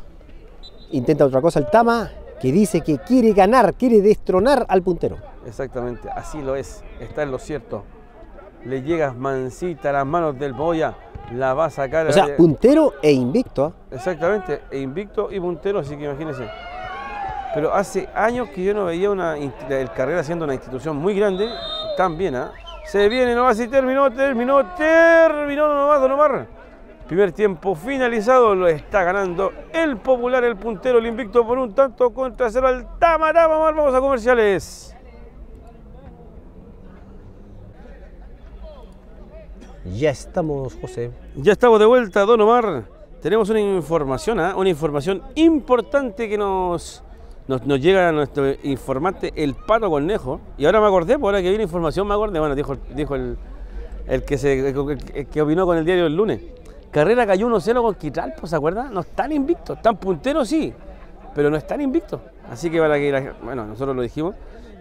intenta otra cosa el Tama, que dice que quiere ganar, quiere destronar al puntero. Exactamente, así lo es, está en lo cierto. Le llegas mansita a las manos del Boya, la va a sacar. O sea, puntero e invicto. ¿ah? Exactamente, e invicto y puntero, así que imagínense. Pero hace años que yo no veía una, el carrera siendo una institución muy grande, tan bien, ¿ah? Se viene nomás y terminó, terminó, terminó nomás, Omar. Primer tiempo finalizado, lo está ganando el popular, el puntero, el invicto por un tanto contra cero al Tamará. Vamos, vamos a comerciales. Ya estamos, José. Ya estamos de vuelta, Don Omar. Tenemos una información, ¿ah? una información importante que nos, nos, nos llega a nuestro informante, el Pato Cornejo. Y ahora me acordé, por ahora que viene información, me acordé, bueno, dijo, dijo el, el que se, el que opinó con el diario el lunes. Carrera cayó 1-0 con Quitralpo, ¿se acuerdan? No están invictos, están punteros sí, pero no están invictos. Así que para que, la- bueno, nosotros lo dijimos,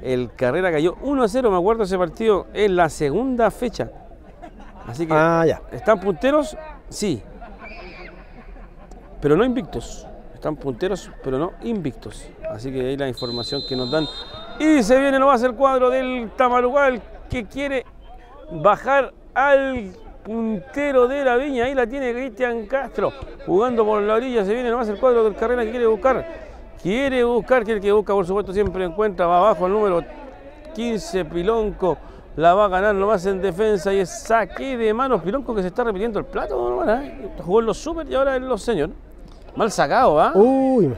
el Carrera cayó 1-0, me acuerdo ese partido, en la segunda fecha. Así que... Ah, ya. ¿Están punteros? Sí. Pero no invictos. Están punteros, pero no invictos. Así que ahí la información que nos dan. Y se viene nomás el cuadro del Tamarugal que quiere bajar al puntero de la viña. Ahí la tiene Cristian Castro jugando por la orilla. Se viene nomás el cuadro del carrera que quiere buscar. Quiere buscar, que que busca, por supuesto, siempre encuentra. Va abajo el número 15, Pilonco. La va a ganar nomás en defensa y es saque de manos. Pilonco que se está repitiendo el plato, ¿no? ¿eh? Jugó en los super y ahora en los señor. Mal sacado, ¿ah? Uy,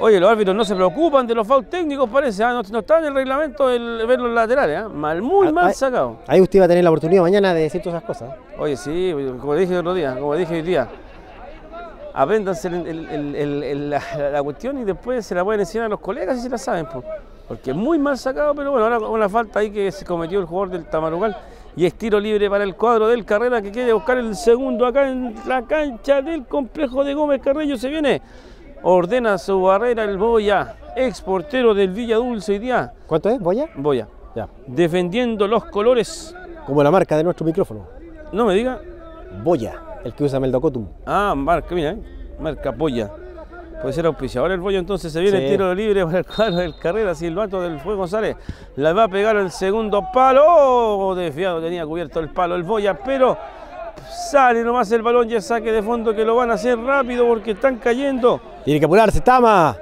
Oye, los árbitros no se preocupan de los fouls técnicos, parece. ¿ah? No, no está en el reglamento el ver los laterales, ¿ah? Mal, muy Ah, mal ah. sacado. ahí usted va a tener la oportunidad mañana de decir todas esas cosas. Oye, sí, como dije el otro día, como dije hoy día, apréndanse el- el- la, la cuestión y después se la pueden enseñar a los colegas si se la saben. po. Porque es muy mal sacado, pero bueno, ahora una falta ahí que se cometió el jugador del Tamarugal y es tiro libre para el cuadro del Carrera que quiere buscar el segundo acá en la cancha del complejo de Gómez Carrello. Se viene, ordena su barrera el Boya, ex portero del Villa Dulce hoy día. ¿Cuánto es? ¿Boya? Boya, Ya. defendiendo los colores. Como la marca de nuestro micrófono. No me diga, Boya, el que usa Meldocotum. Ah, marca, mira, ¿eh? marca Polla. Puede ser auspiciador el bollo, entonces se viene Sí. el tiro libre para el cuadro del carrera, Silvato del Fuego González. La va a pegar el segundo palo. Oh, desviado, tenía cubierto el palo el Boya, pero sale nomás el balón y es saque de fondo que lo van a hacer rápido porque están cayendo. Tiene que apurarse, Tama.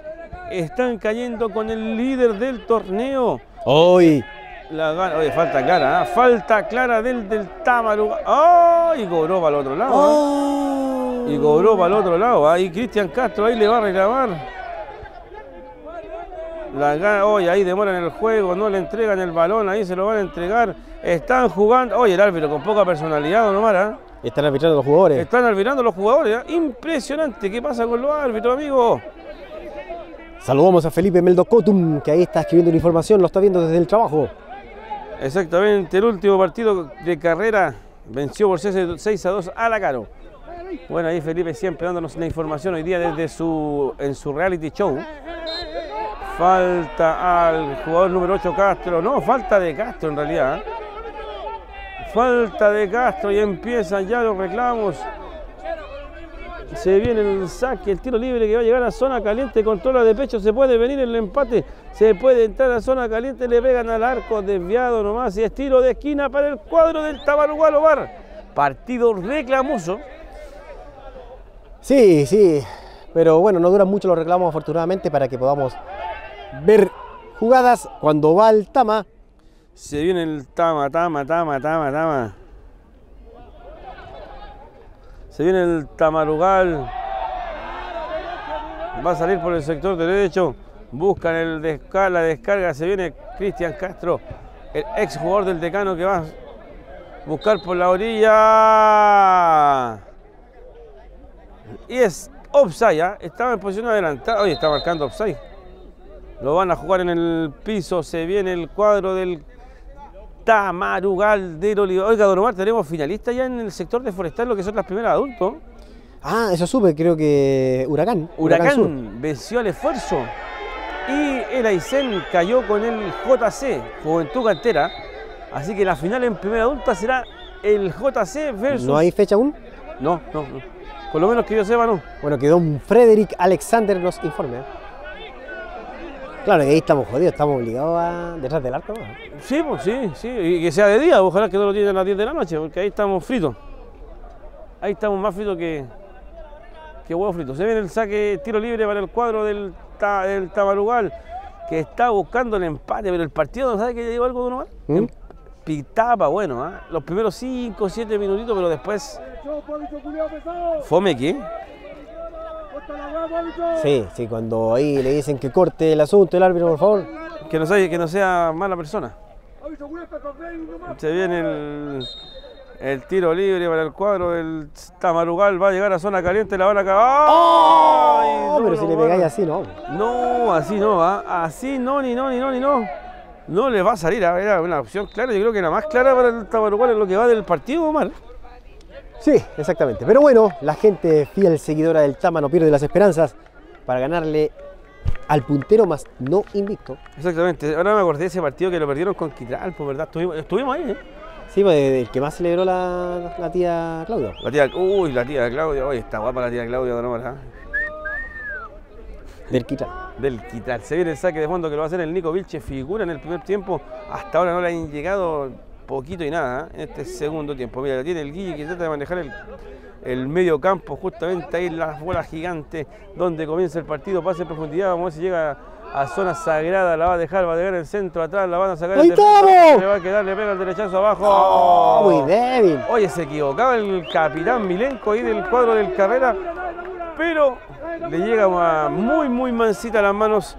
Están cayendo con el líder del torneo. Hoy. La gana, oye, falta clara, ¿ah? falta clara del del Támaro. ¡Oh! Y cobró para el otro lado. ¿ah? Y cobró para el otro lado. Ahí Cristian Castro ahí le va a reclamar. La gana, oye, ahí demoran el juego, no le entregan el balón, ahí se lo van a entregar. Están jugando. Oye, el árbitro con poca personalidad, Don Omar, ¿ah? Están arbitrando los jugadores. Están arbitrando los jugadores. ¿ah? Impresionante. ¿Qué pasa con los árbitros, amigos? Saludamos a Felipe Meldocotum, que ahí está escribiendo una información, lo está viendo desde el trabajo. Exactamente, el último partido de carrera Venció por 6 a 2 a la Caro. Bueno, ahí Felipe siempre dándonos la información hoy día desde su, en su reality show. Falta al jugador número 8 Castro. No, falta de Castro en realidad. ¿eh? Falta de Castro y empiezan ya los reclamos. Se viene el saque, el tiro libre que va a llegar a zona caliente, controla de pecho, se puede venir el empate, se puede entrar a zona caliente, le pegan al arco, desviado nomás y es tiro de esquina para el cuadro del Tabarugal Bar. Partido reclamoso. Sí, sí, pero bueno, no duran mucho los reclamos afortunadamente para que podamos ver jugadas cuando va el Tama. Se viene el Tama, Tama, Tama, Tama, Tama. Se viene el Tamarugal. Va a salir por el sector derecho. Buscan el la descarga. Se viene Cristian Castro, el ex jugador del decano que va a buscar por la orilla. Y es offside, ¿ah? estaba en posición adelantada. Oye, está marcando offside. Lo van a jugar en el piso. Se viene el cuadro del Tamarugal del Olivar. Oiga, Don Omar, tenemos finalistas ya en el sector de forestal, lo que son las primeras adultos. Ah, eso supe, creo que Huracán. Huracán, venció al esfuerzo. Y el Aysén cayó con el JC, Juventud Cantera. Así que la final en primera adulta será el JC versus. ¿No hay fecha aún? No, no, no. Por lo menos que yo sepa, no. Bueno, que don Frederick Alexander nos informe. Claro, que ahí estamos jodidos, estamos obligados a detrás del arco. ¿no? Sí, pues sí, sí. Y que sea de día, ojalá que no lo tienen a las 10 de la noche, porque ahí estamos fritos. Ahí estamos más fritos que, que huevos fritos. Se viene el saque, tiro libre para el cuadro del, del Tabarugal, que está buscando el empate, pero el partido no sabe que ya llegó algo de uno más. ¿Mm? Pitapa, bueno, ¿ah? los primeros 5 7 minutitos, pero después. ¿Fome qué? Sí, sí, cuando ahí le dicen que corte el asunto el árbitro, por favor. Que no sea, que no sea mala persona. Se viene el, el tiro libre para el cuadro del Tamarugal. Va a llegar a zona caliente, la van a acabar. ¡Oh! pero si le pegáis así, no. No, así no, ¿ah? así no, ni no, ni no, ni no. No le va a salir, ¿ah? era una opción clara. Yo creo que la más clara para el Tamarugal es lo que va del partido, Omar. Sí, exactamente. Pero bueno, la gente fiel seguidora del Tama no pierde las esperanzas para ganarle al puntero más no invicto. Exactamente. Ahora me acordé de ese partido que lo perdieron con Quitral, pues verdad. Estuvimos, estuvimos ahí, ¿eh? Sí, pues el que más celebró la, la tía Claudia. La tía, uy, la tía Claudia, oye, está guapa la tía Claudia, Omar, ¿ah? Del Quitral. Del Quitral. Se viene el saque de fondo que lo va a hacer el Nico Vilche, figura en el primer tiempo. Hasta ahora no le han llegado poquito y nada ¿eh? en este segundo tiempo. Mira, tiene el Guille que trata de manejar el, el medio campo, justamente ahí en la bola gigante donde comienza el partido, pase en profundidad, vamos a ver si llega a zona sagrada, la va a dejar, va a dejar el centro atrás, la van a sacar ¡Ahí el le va a quedar, le pega el derechazo abajo. Oh, muy débil. Oye, se equivocaba el capitán Milenko ahí del cuadro del carrera, pero le llega muy, muy mansita a las manos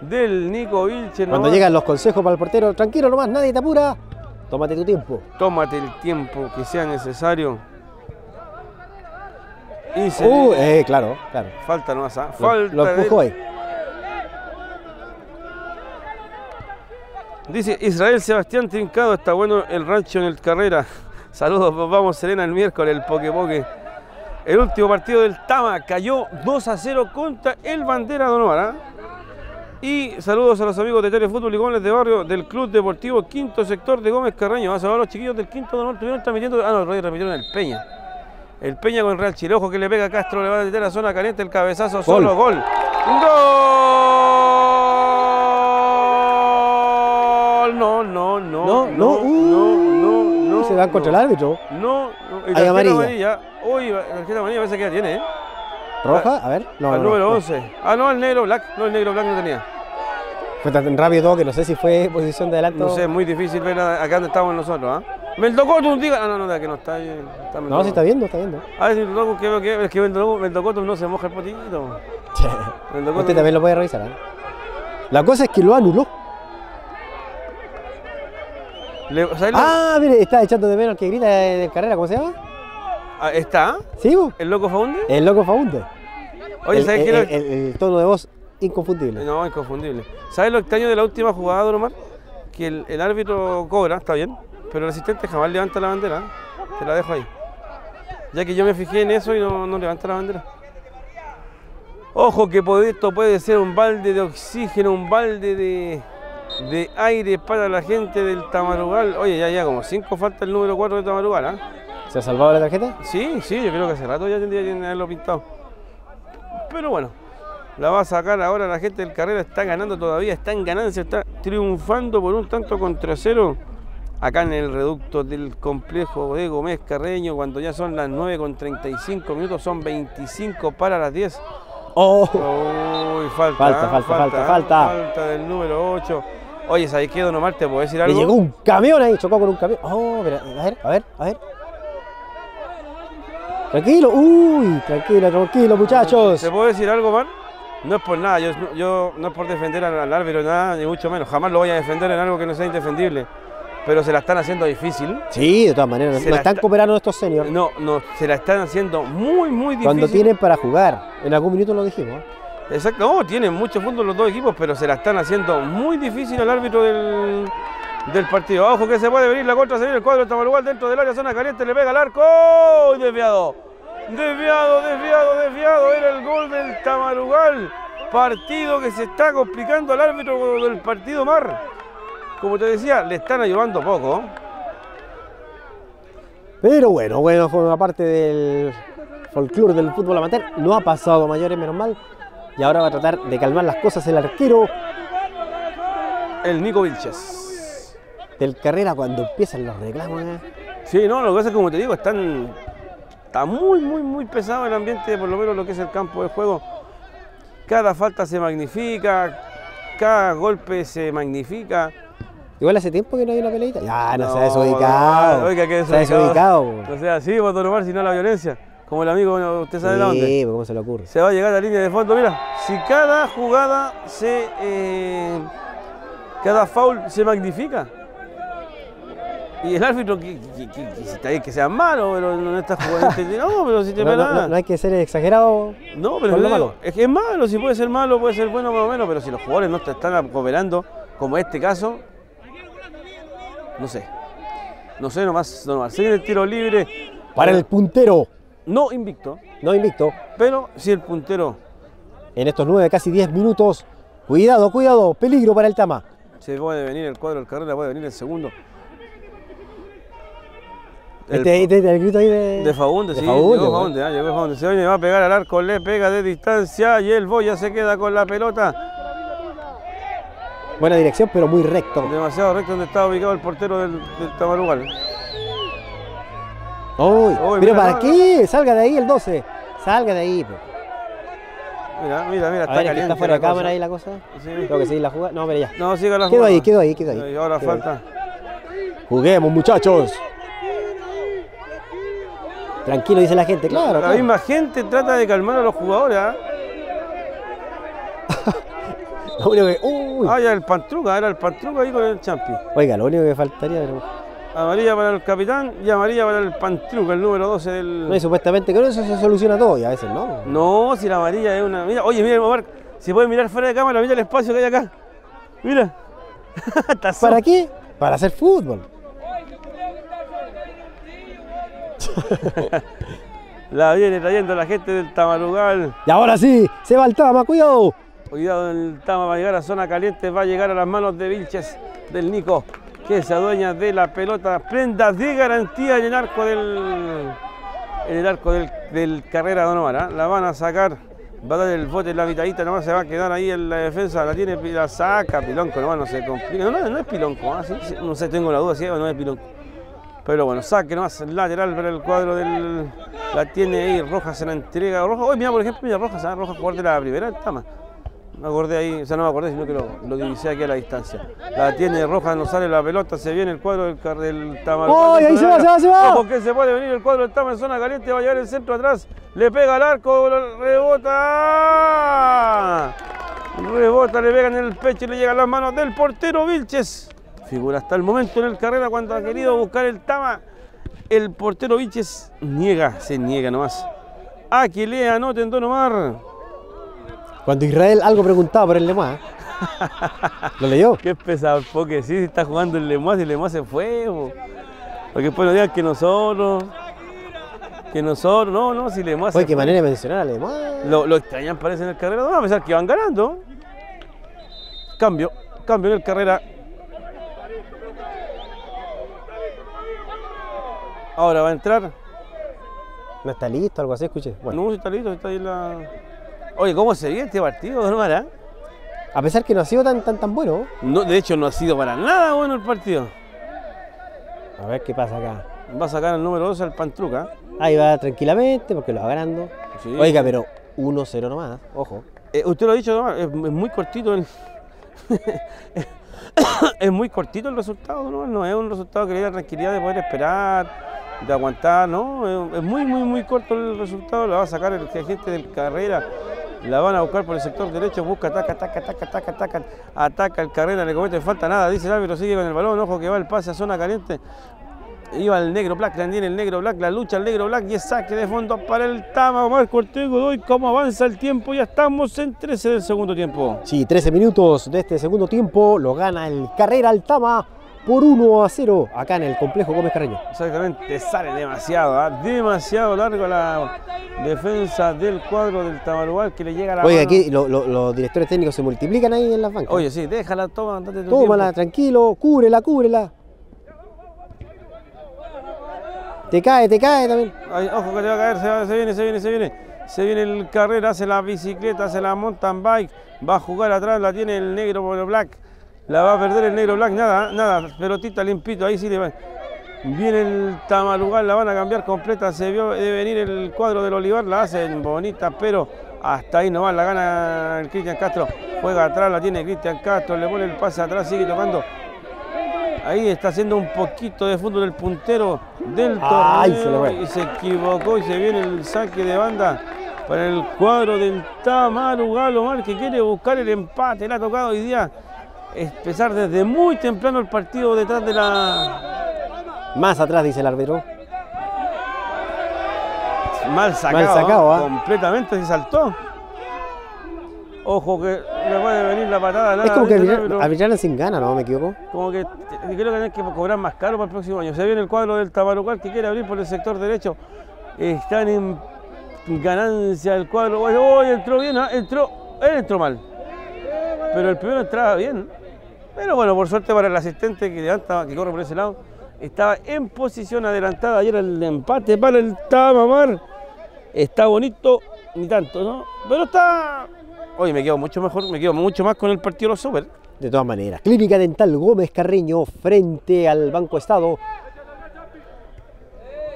del Nico Vilche. Cuando llegan los consejos para el portero, tranquilo nomás, nadie te apura. Tómate tu tiempo. Tómate el tiempo que sea necesario. Y se Uh, eh, claro, claro. falta nomás, ¿ah? Lo, Falta lo de- empujo ahí. Dice Israel Sebastián Trincado, está bueno el rancho en el carrera. Saludos, vamos Serena el miércoles, el Poke Poke. El último partido del Tama cayó 2 a 0 contra el Bandera Donovar. ¿ah? Y saludos a los amigos de Telefútbol y Gómez de Barrio del Club Deportivo Quinto Sector de Gómez Carreño. Vamos a ver a los chiquillos del Quinto Donovar, estuvieron transmitiendo. Ah, no, repitieron el Peña. El Peña con el Real Chile. Ojo que le pega a Castro, le va a meter a zona caliente el cabezazo solo. Gol. ¡Gol! No, no, no. No, no, no, uh, no, no, no, se va contra el árbitro. No, no. Y Hay tarjeta amarilla. Uy, la tarjeta amarilla parece que ya tiene, ¿eh? ¿Roja? A ver. No, al no, número no. 11. Ah, no, el negro black. No, el negro black no tenía. Fue tan rápido que no sé si fue posición de adelanto. No sé, es muy difícil ver acá donde estamos nosotros, ¿ah? Meldocotum, diga. Ah, no, no, que no está ahí. Está No, se está viendo, está viendo. A ver si Meldocotum, que, que, es que Meldocotum, no se moja el potito. Usted también lo puede revisar. ¿eh? La cosa es que lo anuló. Le- ¿sabes lo- Ah, mire, está echando de menos al que grita de carrera, ¿cómo se llama? Ah, ¿Está? ¿Sí, vos? ¿El loco Faunde? El loco Faunde. Oye, ¿sabes el, qué? el, era- el- el tono de voz inconfundible. No, inconfundible. ¿Sabes lo extraño de la última jugada, Don Omar? Que el, árbitro cobra, está bien, pero el asistente jamás levanta la bandera. Te la dejo ahí. Ya que yo me fijé en eso y no, no levanta la bandera. Ojo que esto puede ser un balde de oxígeno, un balde de, de aire para la gente del Tamarugal. Oye, ya, ya, como cinco falta el número 4 de Tamarugal, ¿ah? ¿Se ha salvado la tarjeta? Sí, sí, yo creo que hace rato ya tendría que haberlo pintado. Pero bueno, la va a sacar ahora la gente del carrera, está ganando todavía, está en ganancia, está triunfando por un tanto contra cero. Acá en el reducto del complejo de Gómez Carreño, cuando ya son las 9 con 35 minutos, son 25 para las 10. ¡Oh! Uy, falta, Falta, falta, falta, falta. Falta del número 8. Oye, ¿sabes qué, Don Omar? ¿Te puedo decir Le algo? llegó un camión ahí, chocó con un camión. Oh, a ver, a ver, a ver. Tranquilo, uy, tranquilo, tranquilo, muchachos. ¿Te puedo decir algo, Mar? No es por nada, yo, yo no es por defender al, al árbitro, nada, ni mucho menos. Jamás lo voy a defender en algo que no sea indefendible. Pero se la están haciendo difícil. Sí, de todas maneras, Se no están está- cooperando estos seniors. No, no, se la están haciendo muy, muy difícil. Cuando tienen para jugar, en algún minuto lo dijimos. ¿eh? Exacto, no, tienen mucho fondo los dos equipos, pero se la están haciendo muy difícil al árbitro del, del partido. Ojo que se puede venir la contra, se viene el cuadro de Tamarugal dentro del área, zona caliente, le pega al arco. ¡Oh! Desviado, desviado, desviado, desviado. Era el gol del Tamarugal. Partido que se está complicando al árbitro del partido Mar. Como te decía, le están ayudando poco. Pero bueno, bueno, forma parte del folclore del fútbol amateur. No ha pasado mayores, menos mal. Y ahora va a tratar de calmar las cosas el arquero El Nico Vilches. Del carrera cuando empiezan los reclamos. ¿eh? Sí, no, lo que pasa es que, como te digo, están, está muy, muy, muy pesado el ambiente, por lo menos lo que es el campo de juego. Cada falta se magnifica, cada golpe se magnifica. Igual hace tiempo que no hay una peleita. Ya, no, se ha desubicado. no, oiga, ha desubicado. desubicado. O sea, sí, vos, Omar, si no la violencia. Como el amigo, bueno, usted sabe de dónde. Sí, ¿cómo se le ocurre? Se va a llegar a la línea de fondo. Mira, si cada jugada se. eh, cada foul se magnifica. Y el árbitro, que, que, que- que si está bien que sea malo, pero no está jugando. No, pero si te No, no, nada. no- no hay que ser exagerado. No, pero Con yo lo digo, malo. es que es malo, si puede ser malo, puede ser bueno más o menos, pero si los jugadores no te están cooperando, como este caso, no sé. No sé, nomás, nomás. Sigue el tiro libre. Para el puntero, No invicto, no invicto. pero si el puntero En estos nueve, casi 10 minutos. Cuidado, cuidado, peligro para el Tama. se puede venir el cuadro del carrera, puede venir el segundo. Este, este- el grito ahí de. de Faunde, de sí, Faunde, llegó. Faunde, llegó Faunde. Se viene, va a pegar al arco, le pega de distancia y el Boya se queda con la pelota. Buena dirección, pero muy recto. Demasiado recto donde estaba ubicado el portero del, del Tamarugal. Uy, Uy, pero ¿para no, qué? Salga de ahí el 12. Salga de ahí. Mira, mira, mira, A está ver, aquí caliente está fuera de cosa. cámara ahí la cosa. Sí. Tengo que seguir la jugada. No, pero ya. No, siga la Quedo jugada. ahí, quedo ahí, quedo ahí. Y ahora Quedo ahí. falta. Juguemos, muchachos. Tranquilo, dice la gente. Claro, La claro. misma gente trata de calmar a los jugadores. ¿ah? Lo único que. Uy. Ah, ya el Pantruca, era el Pantruca ahí con el Champi. Oiga, lo único que faltaría. pero- Amarilla para el capitán y amarilla para el Pantruca, el número 12 del. No, y supuestamente con eso se soluciona todo y a veces no. No, si la amarilla es una. Mira, oye, mira, Omar, si puede mirar fuera de cámara, mira el espacio que hay acá. Mira. ¿Para qué? Para hacer fútbol. La viene trayendo la gente del Tamarugal. Y ahora sí, se va el Tama, cuidado. Cuidado, el Tama va a llegar a zona caliente, va a llegar a las manos de Vilches, del Nico, que se adueña de la pelota. Prendas de garantía en el arco del, en el arco del, del carrera Don Omar. ¿ah? La van a sacar, va a dar el bote en la mitadita, nomás se va a quedar ahí en la defensa, la tiene, la saca, Pilonco, nomás no se complica. No, no, no es Pilonco, ¿ah? No sé, tengo la duda si no es Pilonco. Pero bueno, saque nomás lateral para el cuadro del. La tiene ahí, Rojas se la entrega. Rojas, hoy mira, por ejemplo, mira Rojas, ¿ah? Rojas jugador de la primera Tama. Me acordé ahí, o sea, no me acordé, sino que lo, lo divisé aquí a la distancia. La tiene Rojas, no sale la pelota, se viene el cuadro del, del Tama. ¡Ay, ahí se va, se va, se va! Ojo que se puede venir el cuadro del Tama en zona caliente, va a llegar el centro atrás, le pega al arco, rebota. Rebota, le pega en el pecho y le llega a las manos del portero Vilches. Figura hasta el momento en el carrera cuando ha querido buscar el Tama. El portero Vilches niega, se niega nomás. A que le anoten Don Omar. Cuando Israel algo preguntaba por el Lemás. ¿Lo leyó? Qué pesado el poke, sí, está jugando el Lemois y el Lemois se fue. po. Porque después nos digan que nosotros. Que nosotros. No, no, si le hemos Oye, qué manera de mencionar a Lemás. Lo, lo extrañan, parece, en el carrera. No, a pesar que van ganando. Cambio, cambio en el carrera. Ahora va a entrar. No está listo, algo así, escuche. Bueno, No, si está listo, está ahí la. Oye, ¿cómo se viene este partido, hermana? a pesar que no ha sido tan tan tan bueno. No, de hecho, no ha sido para nada bueno el partido. A ver qué pasa acá. Va a sacar el número 12 al Pantruca. Ahí va tranquilamente porque lo va ganando. Sí. Oiga, pero 1-0 nomás, ojo. Eh, usted lo ha dicho, es, es muy cortito el. es muy cortito el resultado, ¿no? No es un resultado que le da tranquilidad de poder esperar, de aguantar, ¿no? Es, muy, muy, muy corto el resultado. La va a sacar el gente del carrera. La van a buscar por el sector derecho, busca, ataca, ataca, ataca, ataca, ataca, ataca el carrera, le comete falta nada, dice el árbitro, sigue con el balón, ojo que va el pase a zona caliente. Iba el negro Black, tiene el negro Black, la lucha el negro Black y es saque de fondo para el Tama, Marco Ortego, doy cómo avanza el tiempo, ya estamos en 13 del segundo tiempo. Sí, 13 minutos de este segundo tiempo lo gana el Carrera Altama por 1 a 0 acá en el complejo Gómez Carreño. Exactamente, sale demasiado, ¿ah? demasiado largo la defensa del cuadro del Tamarugal que le llega a la mano. aquí lo- lo- los directores técnicos se multiplican ahí en las bancas. Oye, sí, déjala, toma, date tu Tómala, tiempo. tranquilo, cúbrela, cúbrela. Te cae, te cae también. Ay, ojo que te va a caer, se, va- se viene, se viene, se viene. Se viene el carrera, hace la bicicleta, hace la mountain bike, va a jugar atrás, la tiene el negro por el black. La va a perder el negro black, nada, nada, pelotita limpito, ahí sí le va. Viene el Tamalugal, la van a cambiar completa, se vio de venir el cuadro del Olivar, la hacen bonita, pero hasta ahí nomás la gana el Cristian Castro. Juega atrás, la tiene Cristian Castro, le pone el pase atrás, sigue tocando. Ahí está haciendo un poquito de fútbol el puntero del torneo Ay, se y se equivocó y se viene el saque de banda para el cuadro del Tamaru Galomar que quiere buscar el empate. Le ha tocado hoy día empezar desde muy temprano el partido detrás de la. Más atrás, dice el árbitro. Mal sacado, Mal sacado, ¿ah? completamente se saltó. Ojo que le puede venir la patada. Es como que arbitraron sin ganas, ¿no? ¿Me equivoco? Como que creo que hay que cobrar más caro para el próximo año. Se viene el cuadro del Tamarucal que quiere abrir por el sector derecho. Están en ganancia el cuadro. ¡Oh, entró bien! ah, Entró, él entró mal. Pero el primero entraba bien. Pero bueno, por suerte para el asistente que levanta, que corre por ese lado, estaba en posición adelantada. Ayer el empate para el Tamamar. Está bonito, ni tanto, ¿no? Pero está. Oye, me quedo mucho mejor, me quedo mucho más con el partido de los Super. De todas maneras. Clínica Dental Gómez Carreño frente al Banco Estado.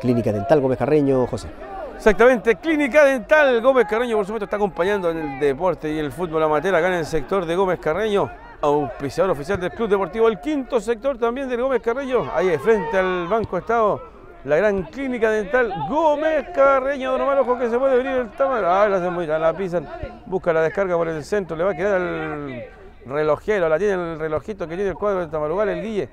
Clínica Dental Gómez Carreño, José. Exactamente, Clínica Dental Gómez Carreño, por supuesto, está acompañando en el deporte y el fútbol amateur acá en el sector de Gómez Carreño, auspiciador oficial del Club Deportivo, el quinto sector también del Gómez Carreño, ahí de frente al Banco Estado, la gran Clínica Dental Gómez Carreño, don Omar, ojo que se puede venir el Tamar, ah, la muy la pisan, busca la descarga por el centro, le va a quedar el relojero, la tiene el relojito que tiene el cuadro de Tamarugal, el Guille.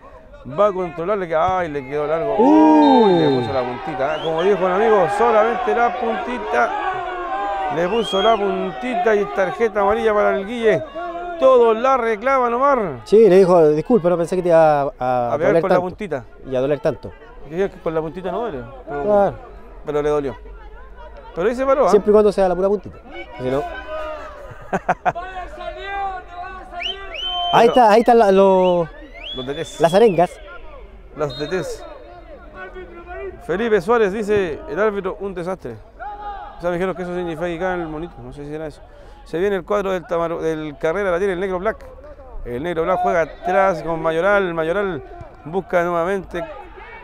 Va a controlarle que. ¡Ay! Le quedó largo. Uh. Uy, le puso la puntita. ¿eh? Como dijo un amigo, solamente la puntita. Le puso la puntita y tarjeta amarilla para el Guille. Todos la reclaman, Omar. Sí, le dijo, disculpa, no pensé que te iba a, a A pegar doler con la puntita. Y a doler tanto. Que con la puntita no duele. Pero, Claro. pero le dolió. Pero ahí se paró. ¿ah? Siempre y cuando sea la pura puntita. Si no- ¡Vaya saliendo! ¡Vaya saliendo! Ahí está, ahí están la- los- Los DTs. las arengas. Los DTs. Felipe Suárez dice: el árbitro, un desastre. O sea, me dijeron que eso significa el monito. No sé si era eso. Se viene el cuadro del, del carrera, la tiene el negro Black. El negro Black juega atrás con Mayoral. Mayoral busca nuevamente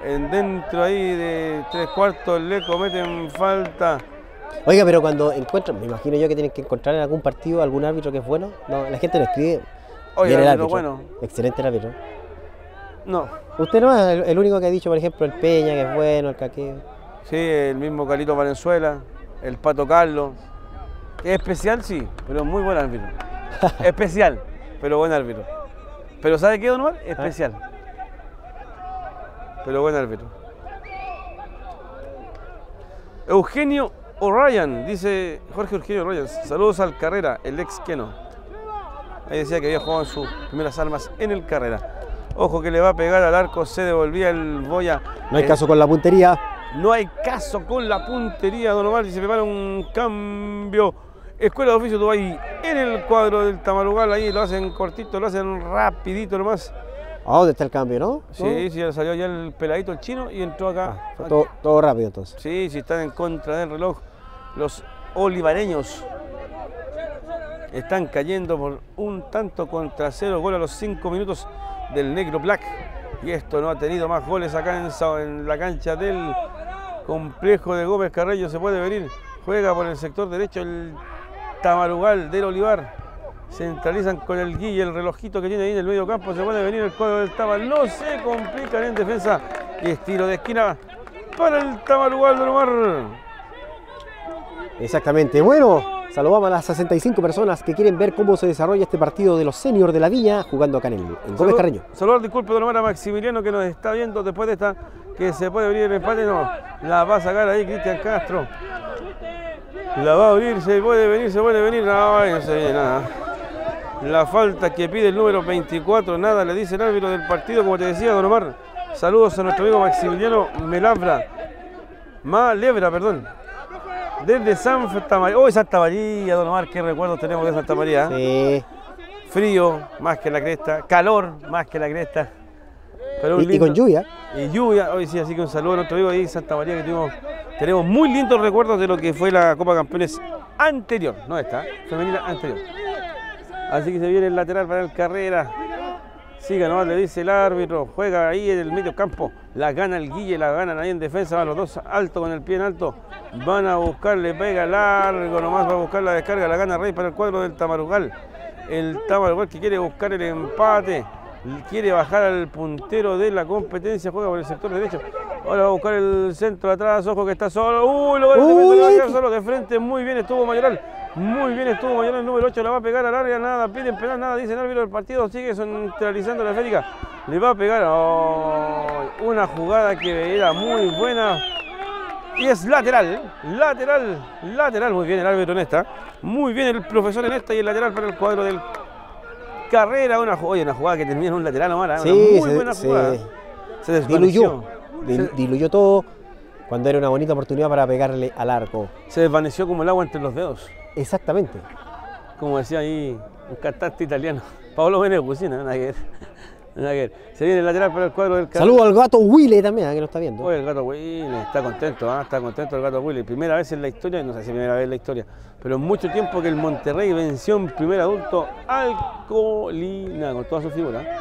en dentro ahí de tres cuartos. Le cometen falta. Oiga, pero cuando encuentran, me imagino yo que tienen que encontrar en algún partido algún árbitro que es bueno. No, la gente lo escribe. Bien el árbitro bueno. Excelente el árbitro. No. Usted no es el, único que ha dicho, por ejemplo, el Peña, que es bueno, el Caqueo. Sí, el mismo Carito Valenzuela, el Pato Carlos. Es especial, sí, pero muy buen árbitro. especial, pero buen árbitro. Pero ¿sabe qué, Don Omar? Especial. Pero buen árbitro. Eugenio O'Ryan, dice Jorge Eugenio O'Ryan. Saludos al Carrera, el ex Keno. Ahí decía que había jugado en sus primeras armas en el Carrera. Ojo que le va a pegar al arco, se devolvía el Boya. No hay Eh, caso con la puntería. no hay caso con la puntería, Don Omar, y se prepara un cambio. Escuela de Oficio Dubái en el cuadro del Tamarugal, ahí lo hacen cortito, lo hacen rapidito nomás. ¿A dónde está el cambio, no? Sí, sí, ya salió ya el peladito, el chino, y entró acá. Ah, todo, todo rápido entonces. Sí, sí, están en contra del reloj. Los olivareños están cayendo por un tanto contra cero. Gol a los cinco minutos del Negro Black. Y esto no ha tenido más goles acá en la cancha del complejo de Gómez Carrello. Se puede venir. Juega por el sector derecho el Tamarugal del Olivar. Centralizan con el Guille, el relojito que tiene ahí en el medio campo. Se puede venir el cuadro del Tama. No se complican en defensa. Y es tiro de esquina para el Tamarugal del Omar. Exactamente. Bueno, saludamos a las 65 personas que quieren ver cómo se desarrolla este partido de los seniors de la Villa jugando acá en, el, en Gómez Salud- Carreño. Saludar, disculpe, don Omar, a Maximiliano que nos está viendo después de esta, que se puede abrir el empate, no, la va a sacar ahí Cristian Castro. La va a abrir, se puede venir, se puede venir, no, no se viene nada. La falta que pide el número 24, nada, le dice el árbitro del partido, como te decía, don Omar. Saludos a nuestro amigo Maximiliano Melabra. Malebra, perdón. Desde Santa María. Oh, Santa María, don Omar, qué recuerdos tenemos de Santa María. ¿eh? Sí. Frío más que la cresta, calor más que la cresta. Pero Y, y con lluvia. y lluvia, hoy sí, así que un saludo a nuestro amigo ahí en Santa María que tuvimos, tenemos muy lindos recuerdos de lo que fue la Copa Campeones anterior, no esta, femenina anterior. Así que se viene el lateral para el carrera. Siga nomás, le dice el árbitro, juega ahí en el medio campo, la gana el Guille, la ganan ahí en defensa, van los dos alto con el pie en alto, van a buscar, le pega largo nomás, va a buscar la descarga, la gana Rey para el cuadro del Tamarugal. El Tamarugal que quiere buscar el empate, quiere bajar al puntero de la competencia, juega por el sector derecho. Ahora va a buscar el centro atrás, ojo que está solo. Uy, lo va a qué- solo de frente, muy bien estuvo Mayoral. Muy bien estuvo Mayoral, el número 8 la va a pegar al área, nada, piden penal, nada, dice el árbitro del partido, sigue centralizando la esférica. Le va a pegar oh, una jugada que era muy buena. Y es lateral, lateral, lateral. Muy bien el árbitro en esta. Muy bien el profesor en esta y el lateral para el cuadro del carrera. Una, oye, una jugada que termina en un lateral nomás. ¿eh? Sí, una muy se- buena jugada. Se desvaneció. Diluyó. Dil- Se- diluyó todo cuando era una bonita oportunidad para pegarle al arco. Se desvaneció como el agua entre los dedos. Exactamente. Como decía ahí un cantante italiano. Pablo Benegucci, no, nada que ver. Nada que ver. Se viene el lateral para el cuadro del. Saludo al gato Willy también, ah, que nos está viendo. Oye, el gato Willy está contento, ¿ah? está contento el gato Willy. Primera vez en la historia, no sé si primera vez en la historia, pero en mucho tiempo que el Monterrey venció en primer adulto al Colina con toda su figura.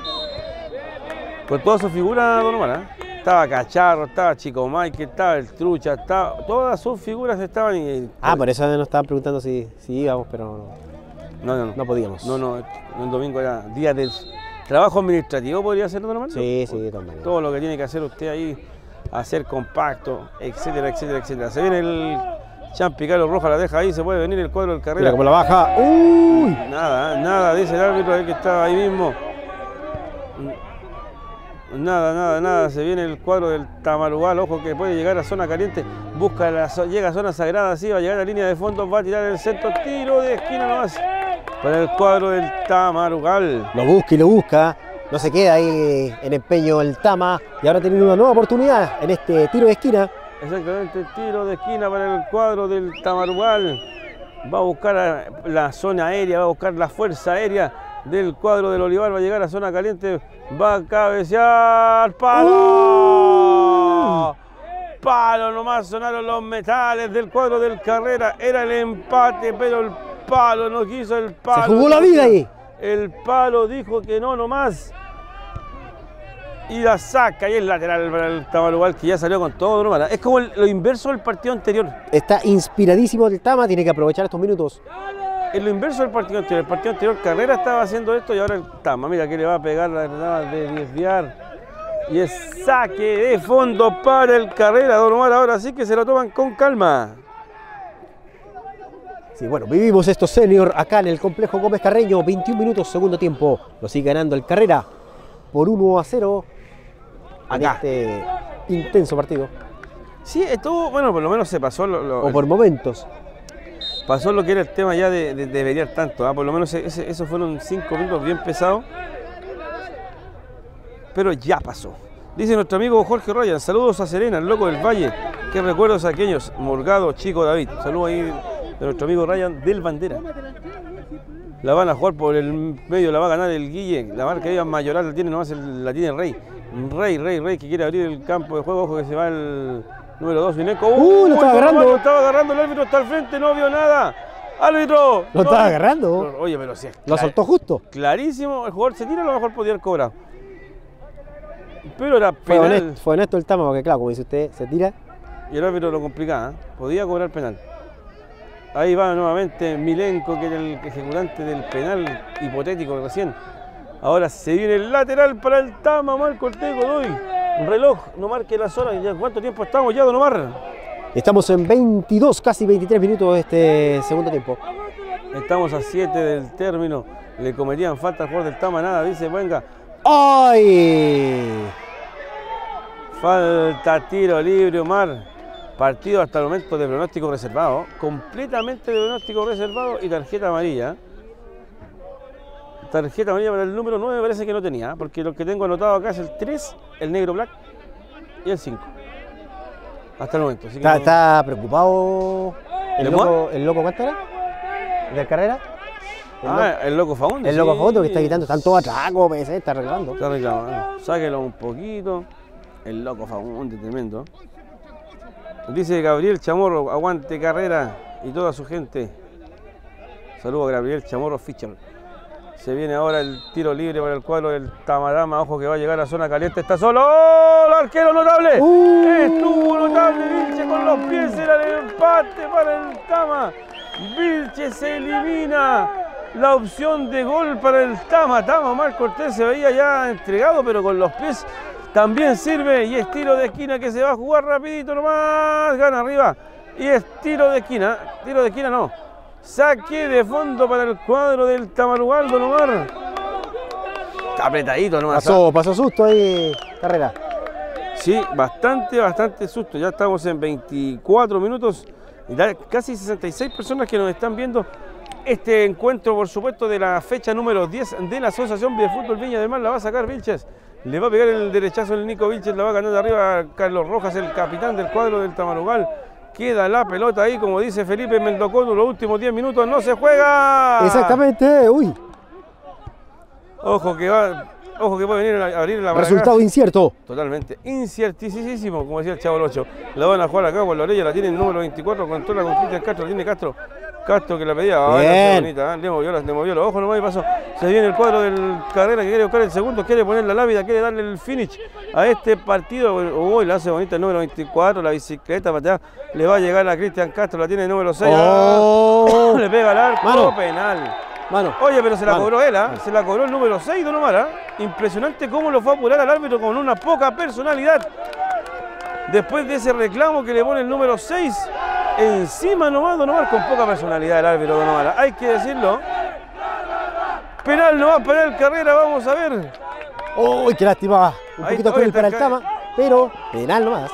Con toda su figura, Don Omar. ¿ah? Estaba Cacharro, estaba Chico Michael, estaba el Trucha, estaba, todas sus figuras estaban y. Ah, por eso nos estaban preguntando si, si íbamos, pero no, no, no. no podíamos. No, no, el domingo era día de trabajo administrativo, podría ser, Don Omar. Sí, sí, de todas todo lo que tiene que hacer usted ahí, hacer compacto, etcétera, etcétera, etcétera. Se viene el Champi Carlos Roja, la deja ahí, se puede venir el cuadro del Mira carrera. cómo la baja. ¡Uy! Nada, nada, dice el árbitro el que estaba ahí mismo. Nada, nada, nada, se viene el cuadro del Tamarugal, ojo que puede llegar a zona caliente, busca la llega a zona sagrada, sí, va a llegar a la línea de fondo, va a tirar el centro, tiro de esquina nomás para el cuadro del Tamarugal. Lo busca y lo busca. No se queda ahí en empeño el Tama. Y ahora tiene una nueva oportunidad en este tiro de esquina. Exactamente, tiro de esquina para el cuadro del Tamarugal. Va a buscar la zona aérea, va a buscar la fuerza aérea del cuadro del Olivar. Va a llegar a zona caliente, va a cabecear. ¡Palo! Palo nomás sonaron los metales del cuadro del Carrera. Era el empate, pero el palo no quiso el palo. Se jugó la vida ahí. El palo dijo que no nomás. Y la saca y el lateral para el Tamarugal que ya salió con todo, ¿no? Es como el- lo inverso del partido anterior. Está inspiradísimo el Tama. Tiene que aprovechar estos minutos. Es lo inverso del partido anterior. El partido anterior Carrera estaba haciendo esto y ahora el Tama. Mira que le va a pegar la granada de desviar. Y es saque de fondo para el Carrera, Don Omar. Ahora sí que se lo toman con calma. Sí, bueno, vivimos estos senior acá en el complejo Gómez Carreño. 21 minutos, segundo tiempo. Lo sigue ganando el Carrera por 1 a 0 en este intenso partido. Sí, estuvo, bueno, por lo menos se pasó lo, lo- O por momentos. pasó lo que era el tema ya de, de, de pelear tanto. ¿ah? Por lo menos ese- esos fueron cinco minutos bien pesados. pero ya pasó. Dice nuestro amigo Jorge Ryan, saludos a Serena, el loco del Valle. Qué recuerdos aquellos, Morgado, Chico David. Saludos ahí de nuestro amigo Ryan del Bandera. La van a jugar por el medio, la va a ganar el Guille. La marca iba mayoral la tiene nomás el, la tiene el Rey. Rey, Rey, Rey que quiere abrir el campo de juego. Ojo que se va el número 2, Vineco. Uh, lo estaba agarrando. Lo estaba agarrando, el árbitro está al frente, no vio nada. ¡Árbitro! Lo no estaba agarrando. Oye, pero si es Lo soltó justo. Clarísimo, el jugador se tira, a lo mejor podía haber cobrado. Pero era Fue penal. honesto, fue honesto el Tama, porque claro, como dice usted, se tira. Y el árbitro lo complicaba, ¿eh? podía cobrar penal. Ahí va nuevamente Milenko, que era el ejecutante del penal hipotético recién. Ahora se viene el lateral para el Tama, Marco Ortega Godoy. Un reloj, no marque las horas. ¿Ya ¿Cuánto tiempo estamos ya, Don Omar? Estamos en 22, casi 23 minutos de este segundo tiempo. Estamos a 7 del término. Le cometían falta al jugador del Tama, nada. Dice, venga, ¡Ay! Falta tiro libre, Omar. Partido hasta el momento de pronóstico reservado. Completamente de pronóstico reservado y tarjeta amarilla. Tarjeta amarilla para el número 9 parece que no tenía, porque lo que tengo anotado acá es el 3, el negro black y el 5. Hasta el momento. así que Está, no- está preocupado. ¿El ¿El loco, ¿El loco cuánto era? ¿De carrera? El, Ah, el loco Faunde. loco, el loco sí. Facundo que está quitando, están todos atracos, PSC, está arreglando. Está reclamando. Sáquelo un poquito. El loco Fagunde, tremendo. Dice Gabriel Chamorro, aguante carrera y toda su gente. Saludos a Gabriel Chamorro Fischer. Se viene ahora el tiro libre para el cuadro del Tamarama. Ojo que va a llegar a zona caliente. Está solo. ¡Oh! El arquero notable. Uh. Estuvo notable. Vilche con los pies. Era el empate para el Tama. Vilche se elimina. La opción de gol para el Tama. Tama Omar Cortés se veía ya entregado, pero con los pies también sirve. Y es tiro de esquina que se va a jugar rapidito nomás. Gana arriba. Y es tiro de esquina. Tiro de esquina no. Saque de fondo para el cuadro del Tamarugal, Don Omar. Está apretadito nomás. Pasó, pasó susto ahí, carrera. Sí, bastante, bastante susto. Ya estamos en 24 minutos y casi 66 personas que nos están viendo este encuentro, por supuesto, de la fecha número 10 de la Asociación de Fútbol Viña del Mar. La va a sacar Vilches. Le va a pegar el derechazo el Nico Vilches, la va a ganar de arriba Carlos Rojas, el capitán del cuadro del Tamarugal. Queda la pelota ahí, como dice Felipe Mendocono, los últimos 10 minutos no se juega. Exactamente, uy, Ojo que va, ojo que puede venir a abrir la resultado incierto. Totalmente inciertísimo, como decía el Chavo 8. La van a jugar acá por la orilla, la tiene el número 24, controla con Cristian Castro, la tiene Castro. Castro que la pedía, ah, Bien. bonita, ¿eh? le movió, la- le movió los ojos nomás y pasó. Se viene el cuadro del carrera que quiere buscar el segundo, quiere poner la lápida, quiere darle el finish a este partido. Uy, la hace bonita el número 24, la bicicleta para allá. Le va a llegar a Cristian Castro, la tiene el número 6. Oh. Le pega al arco, Mano. penal. Mano, Oye, pero se la Mano. cobró él, ¿ah? Se la cobró el número 6, Don Omar, ¿ah? Impresionante cómo lo fue a apurar al árbitro con una poca personalidad. Después de ese reclamo que le pone el número 6, encima nomás Don Omar con poca personalidad el árbitro Don Omar. Hay que decirlo. Penal nomás para el carrera, vamos a ver. uy, qué lástima. Un Ahí poquito cruel para el Tama, pero penal nomás.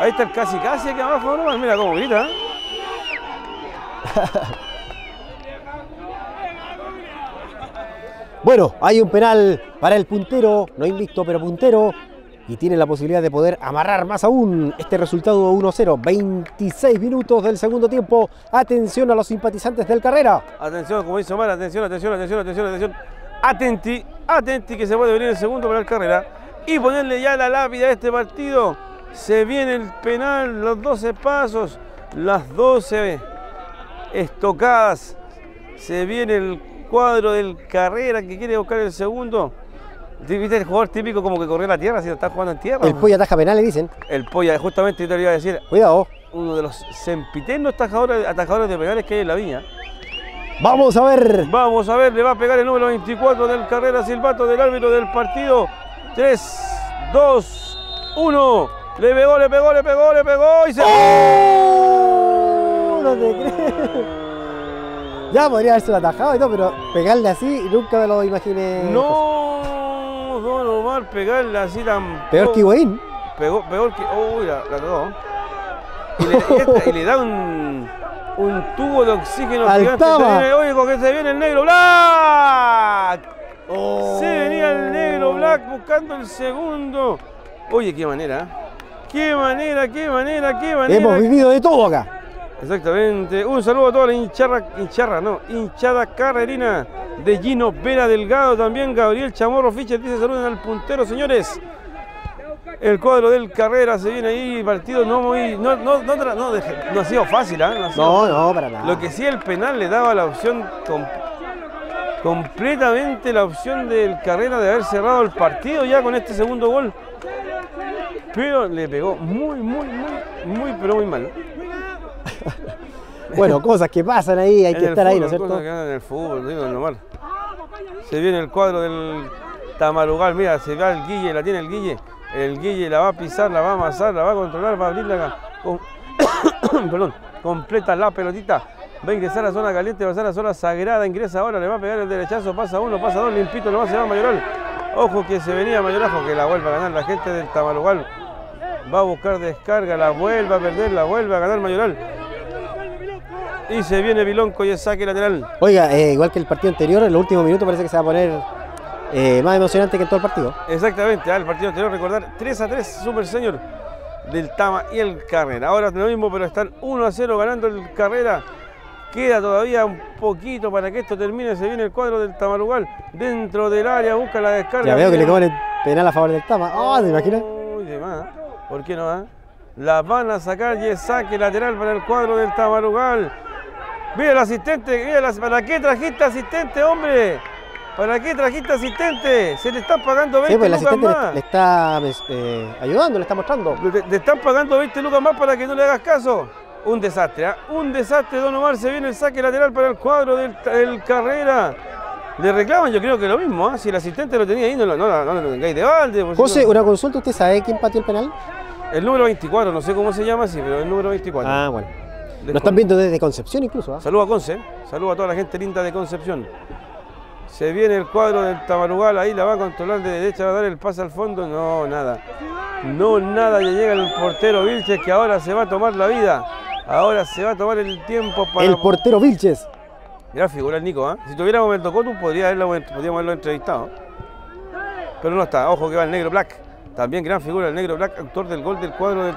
Ahí está el casi casi aquí abajo Omar, mira cómo grita. ¿ah? Bueno, hay un penal para el puntero, no invicto, pero puntero. Y tiene la posibilidad de poder amarrar más aún este resultado 1-0. 26 minutos del segundo tiempo. Atención a los simpatizantes del carrera. Atención, como dice Omar, atención, atención, atención, atención, atención. Atenti, atenti que se puede venir el segundo para el carrera y ponerle ya la lápida a este partido. Se viene el penal, los 12 pasos, las 12 estocadas. Se viene el cuadro del carrera que quiere buscar el segundo. ¿Viste el jugador típico como que corrió la tierra si lo está jugando en tierra? El pollo ataja penal, le dicen. El polla, justamente yo te lo iba a decir, Cuidado. uno de los sempiternos atajadores, atajadores de penales que hay en la viña. Vamos a ver. Vamos a ver, le va a pegar el número 24 del carrera silbato del árbitro del partido. 3, 2, 1. Le pegó, le pegó, le pegó, le pegó y se. ¡Oh! No te creo. Ya podría haberse atajado y todo, pero pegarle así nunca me lo imaginé. No, Don Omar, pegarle así tan. Peor que Higuaín. Pegó, peor que. Uy, la, la cagó. Y le, y esta- y le da un, un tubo de oxígeno Al gigante. Se Tama. viene, oye, que se viene el negro. ¡Black! Se venía el negro Black buscando el segundo. Oye, qué manera. ¿eh? Qué manera, qué manera, qué manera. Hemos vivido de todo acá. Exactamente. Un saludo a toda la hincharra, hincharra, no, hinchada carrerina de Gino Vera Delgado. También Gabriel Chamorro Fiches dice saluden al puntero, señores. El cuadro del carrera se viene ahí, partido no muy. No, no, no, no, ha sido fácil, ¿ah? No, ha sido- No, no, para nada. Lo que sí el penal le daba la opción com- completamente la opción del carrera de haber cerrado el partido ya con este segundo gol. Pero le pegó muy, muy, muy, muy, pero muy mal. Bueno, cosas que pasan ahí, hay En que estar ahí, ¿no es cierto? cosas que andan en el fútbol, digo, normal. Se viene el cuadro del Tamarugal, mira, se va el Guille, la tiene el Guille. El Guille la va a pisar, la va a amasar, la va a controlar, va a abrirla. Con, perdón, completa la pelotita. Va a ingresar a la zona caliente, va a ser a la zona sagrada, ingresa ahora, le va a pegar el derechazo, pasa uno, pasa dos, limpito, se va Mayoral. Ojo que se venía Mayorajo, que la vuelve a ganar la gente del Tamarugal. Va a buscar descarga, la vuelve a perder, la vuelve a ganar Mayoral. Y se viene Vilonco y el saque lateral. Oiga, eh, igual que el partido anterior, en los últimos minutos parece que se va a poner eh, más emocionante que en todo el partido. Exactamente, al partido anterior recordar 3 a 3 Super Señor del Tama y el Carrera. Ahora lo mismo, pero están 1 a 0 ganando el Carrera. Queda todavía un poquito para que esto termine. Se viene el cuadro del Tamarugal dentro del área, busca la descarga. Ya veo que le cobran penal a favor del Tama. Oh, ¿te imaginas? Uy, de más. ¿Por qué no? ah? La van a sacar y es saque lateral para el cuadro del Tamarugal. Mira el asistente, mira las- ¿para qué trajiste asistente, hombre? ¿Para qué trajiste asistente? Se le están pagando 20 Sí, pues el lucas le, más. le está eh, ayudando, le está mostrando. Le, le están pagando 20 lucas más para que no le hagas caso. Un desastre, ¿ah? un desastre, Don Omar. Se viene el saque lateral para el cuadro del, del Carrera. Le reclaman, yo creo que lo mismo. ¿ah? Si el asistente lo tenía ahí, no lo, no, lo- no lo tengáis de balde. si José, no- una consulta, ¿usted sabe quién pateó el penal? El número 24, no sé cómo se llama así, pero el número 24. Ah, bueno. Descon- Nos están viendo desde Concepción incluso. ¿ah? Saludos a Conce, saludos a toda la gente linda de Concepción. Se viene el cuadro del Tamarugal, ahí la va a controlar de derecha, va a dar el pase al fondo. No, nada. No, nada, ya llega el portero Vilches que ahora se va a tomar la vida. Ahora se va a tomar el tiempo para. El portero Vilches. Gran figura el Nico, ¿ah? Si tuviéramos el Tocotu, podría haberlo, podríamos haberlo entrevistado. Pero no está, ojo que va el negro Black. También gran figura el negro Black, autor del gol del cuadro del,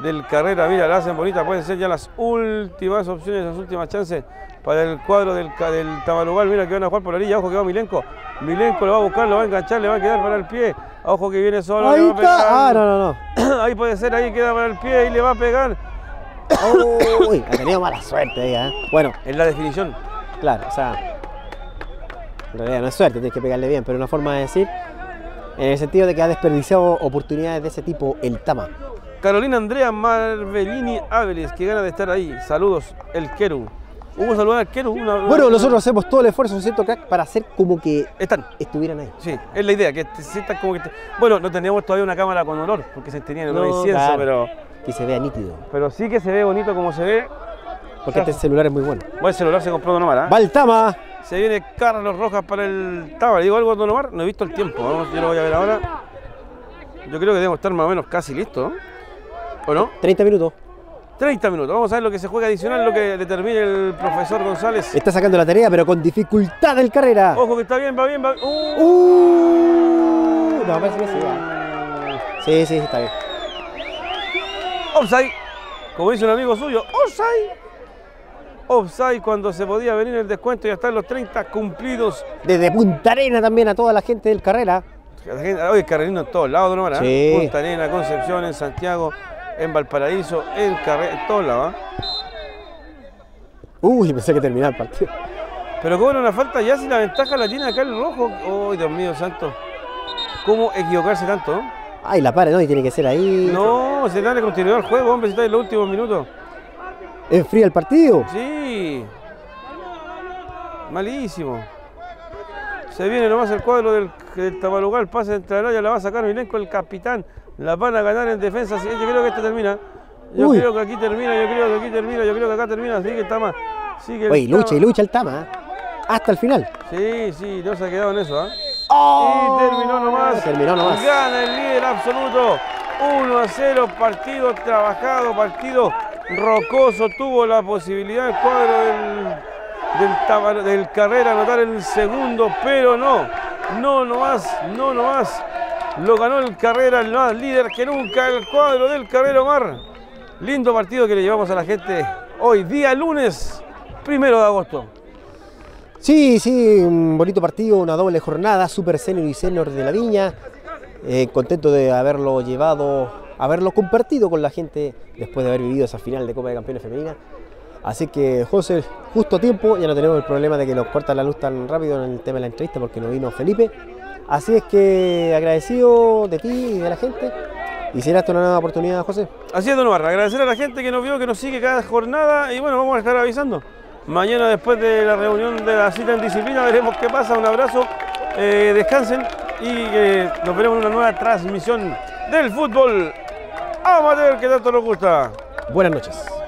del carrera. Mira, la hacen bonita, pueden ser ya las últimas opciones, las últimas chances para el cuadro del, del. Mira que van a jugar por la orilla, ojo que va Milenko. Milenko lo va a buscar, lo va a enganchar, le va a quedar para el pie. Ojo que viene solo. le Ahí va a pegar. está. Ah, no, no, no. ahí puede ser, ahí queda para el pie y le va a pegar. Uy, ha tenido mala suerte ahí, ¿eh? Bueno, En la definición. Claro, o sea. En realidad no es suerte, tienes que pegarle bien, pero una forma de decir. En el sentido de que ha desperdiciado oportunidades de ese tipo el Tama. Carolina Andrea Marvelini Áviles, que gana de estar ahí. Saludos, el Keru. Hubo saludar al Keru. una- Bueno, nosotros hacemos todo el esfuerzo, ¿cierto, crack? Para hacer como que Están. estuvieran ahí. Sí, es la idea, que te sientas como que... te- Bueno, no teníamos todavía una cámara con olor, porque se tenía el olor incienso, claro. pero, Que se vea nítido. pero sí que se ve bonito como se ve. Porque este celular es muy bueno. Buen celular se compró Don Omar, ¿ah? Va el Tama. Se viene Carlos Rojas para el Taba. ¿Le digo algo Don Omar? No he visto el tiempo, vamos, yo lo voy a ver ahora. Yo creo que debemos estar más o menos casi listos, ¿no? ¿o no? 30 minutos. 30 minutos, vamos a ver lo que se juega adicional, lo que determine el profesor González. Está sacando la tarea, pero con dificultad el carrera. Ojo que está bien, va bien, va bien. ¡Uh! Uh, no, parece que sí. va. Sí, sí, sí, está bien. Offside, como dice un amigo suyo, offside. Offside cuando se podía venir el descuento y hasta los 30 cumplidos. Desde Punta Arena también a toda la gente del carrera. La gente- Hoy carrerino en todos lados, ¿no? Sí. Punta Arena, Concepción, en Santiago, en Valparaíso, en Carrera, en todos lados. ¿ah? Uy, pensé que terminaba el partido. Pero cobra una falta ya si la ventaja la tiene acá el rojo. ¡Ay, Dios mío, santo! ¿Cómo equivocarse tanto? no? Ay, la para, ¿no? Y tiene que ser ahí. No, se dale continuidad al juego, hombre, si está en los últimos minutos. Enfría el partido. Sí. Malísimo. Se viene nomás el cuadro del, del Tamarugal, pasa entre el área, la va a sacar Milenko, el capitán. La van a ganar en defensa. Yo creo que esta termina. Yo Uy. creo que aquí termina, yo creo que aquí termina, yo creo que acá termina. Sigue el Tama. Sigue el Oye, lucha y lucha el Tama. ¿eh? Hasta el final. Sí, sí, no se ha quedado en eso. ¡Oh! Y terminó nomás. Terminó nomás. Gana el líder absoluto. 1 a 0, partido trabajado, partido rocoso. Tuvo la posibilidad el cuadro del, Carrera anotar el segundo, pero no. no nomás, no nomás. Lo ganó el Carrera, el más líder que nunca, el cuadro del Carrera Omar. Lindo partido que le llevamos a la gente hoy, día lunes, primero de agosto. Sí, sí, un bonito partido, una doble jornada, Super Senior y Senior de la Viña. Eh, contento de haberlo llevado, haberlo compartido con la gente después de haber vivido esa final de Copa de Campeones Femenina. Así que, José, justo tiempo, ya no tenemos el problema de que nos corta la luz tan rápido en el tema de la entrevista porque no vino Felipe. Así es que agradecido de ti y de la gente. Y será esta una nueva oportunidad, José. Así es, Don Omar, agradecer a la gente que nos vio, que nos sigue cada jornada y bueno, vamos a estar avisando. Mañana después de la reunión de la cita en disciplina veremos qué pasa. Un abrazo, eh, descansen y eh, nos veremos en una nueva transmisión del fútbol amateur que tanto nos gusta. Buenas noches.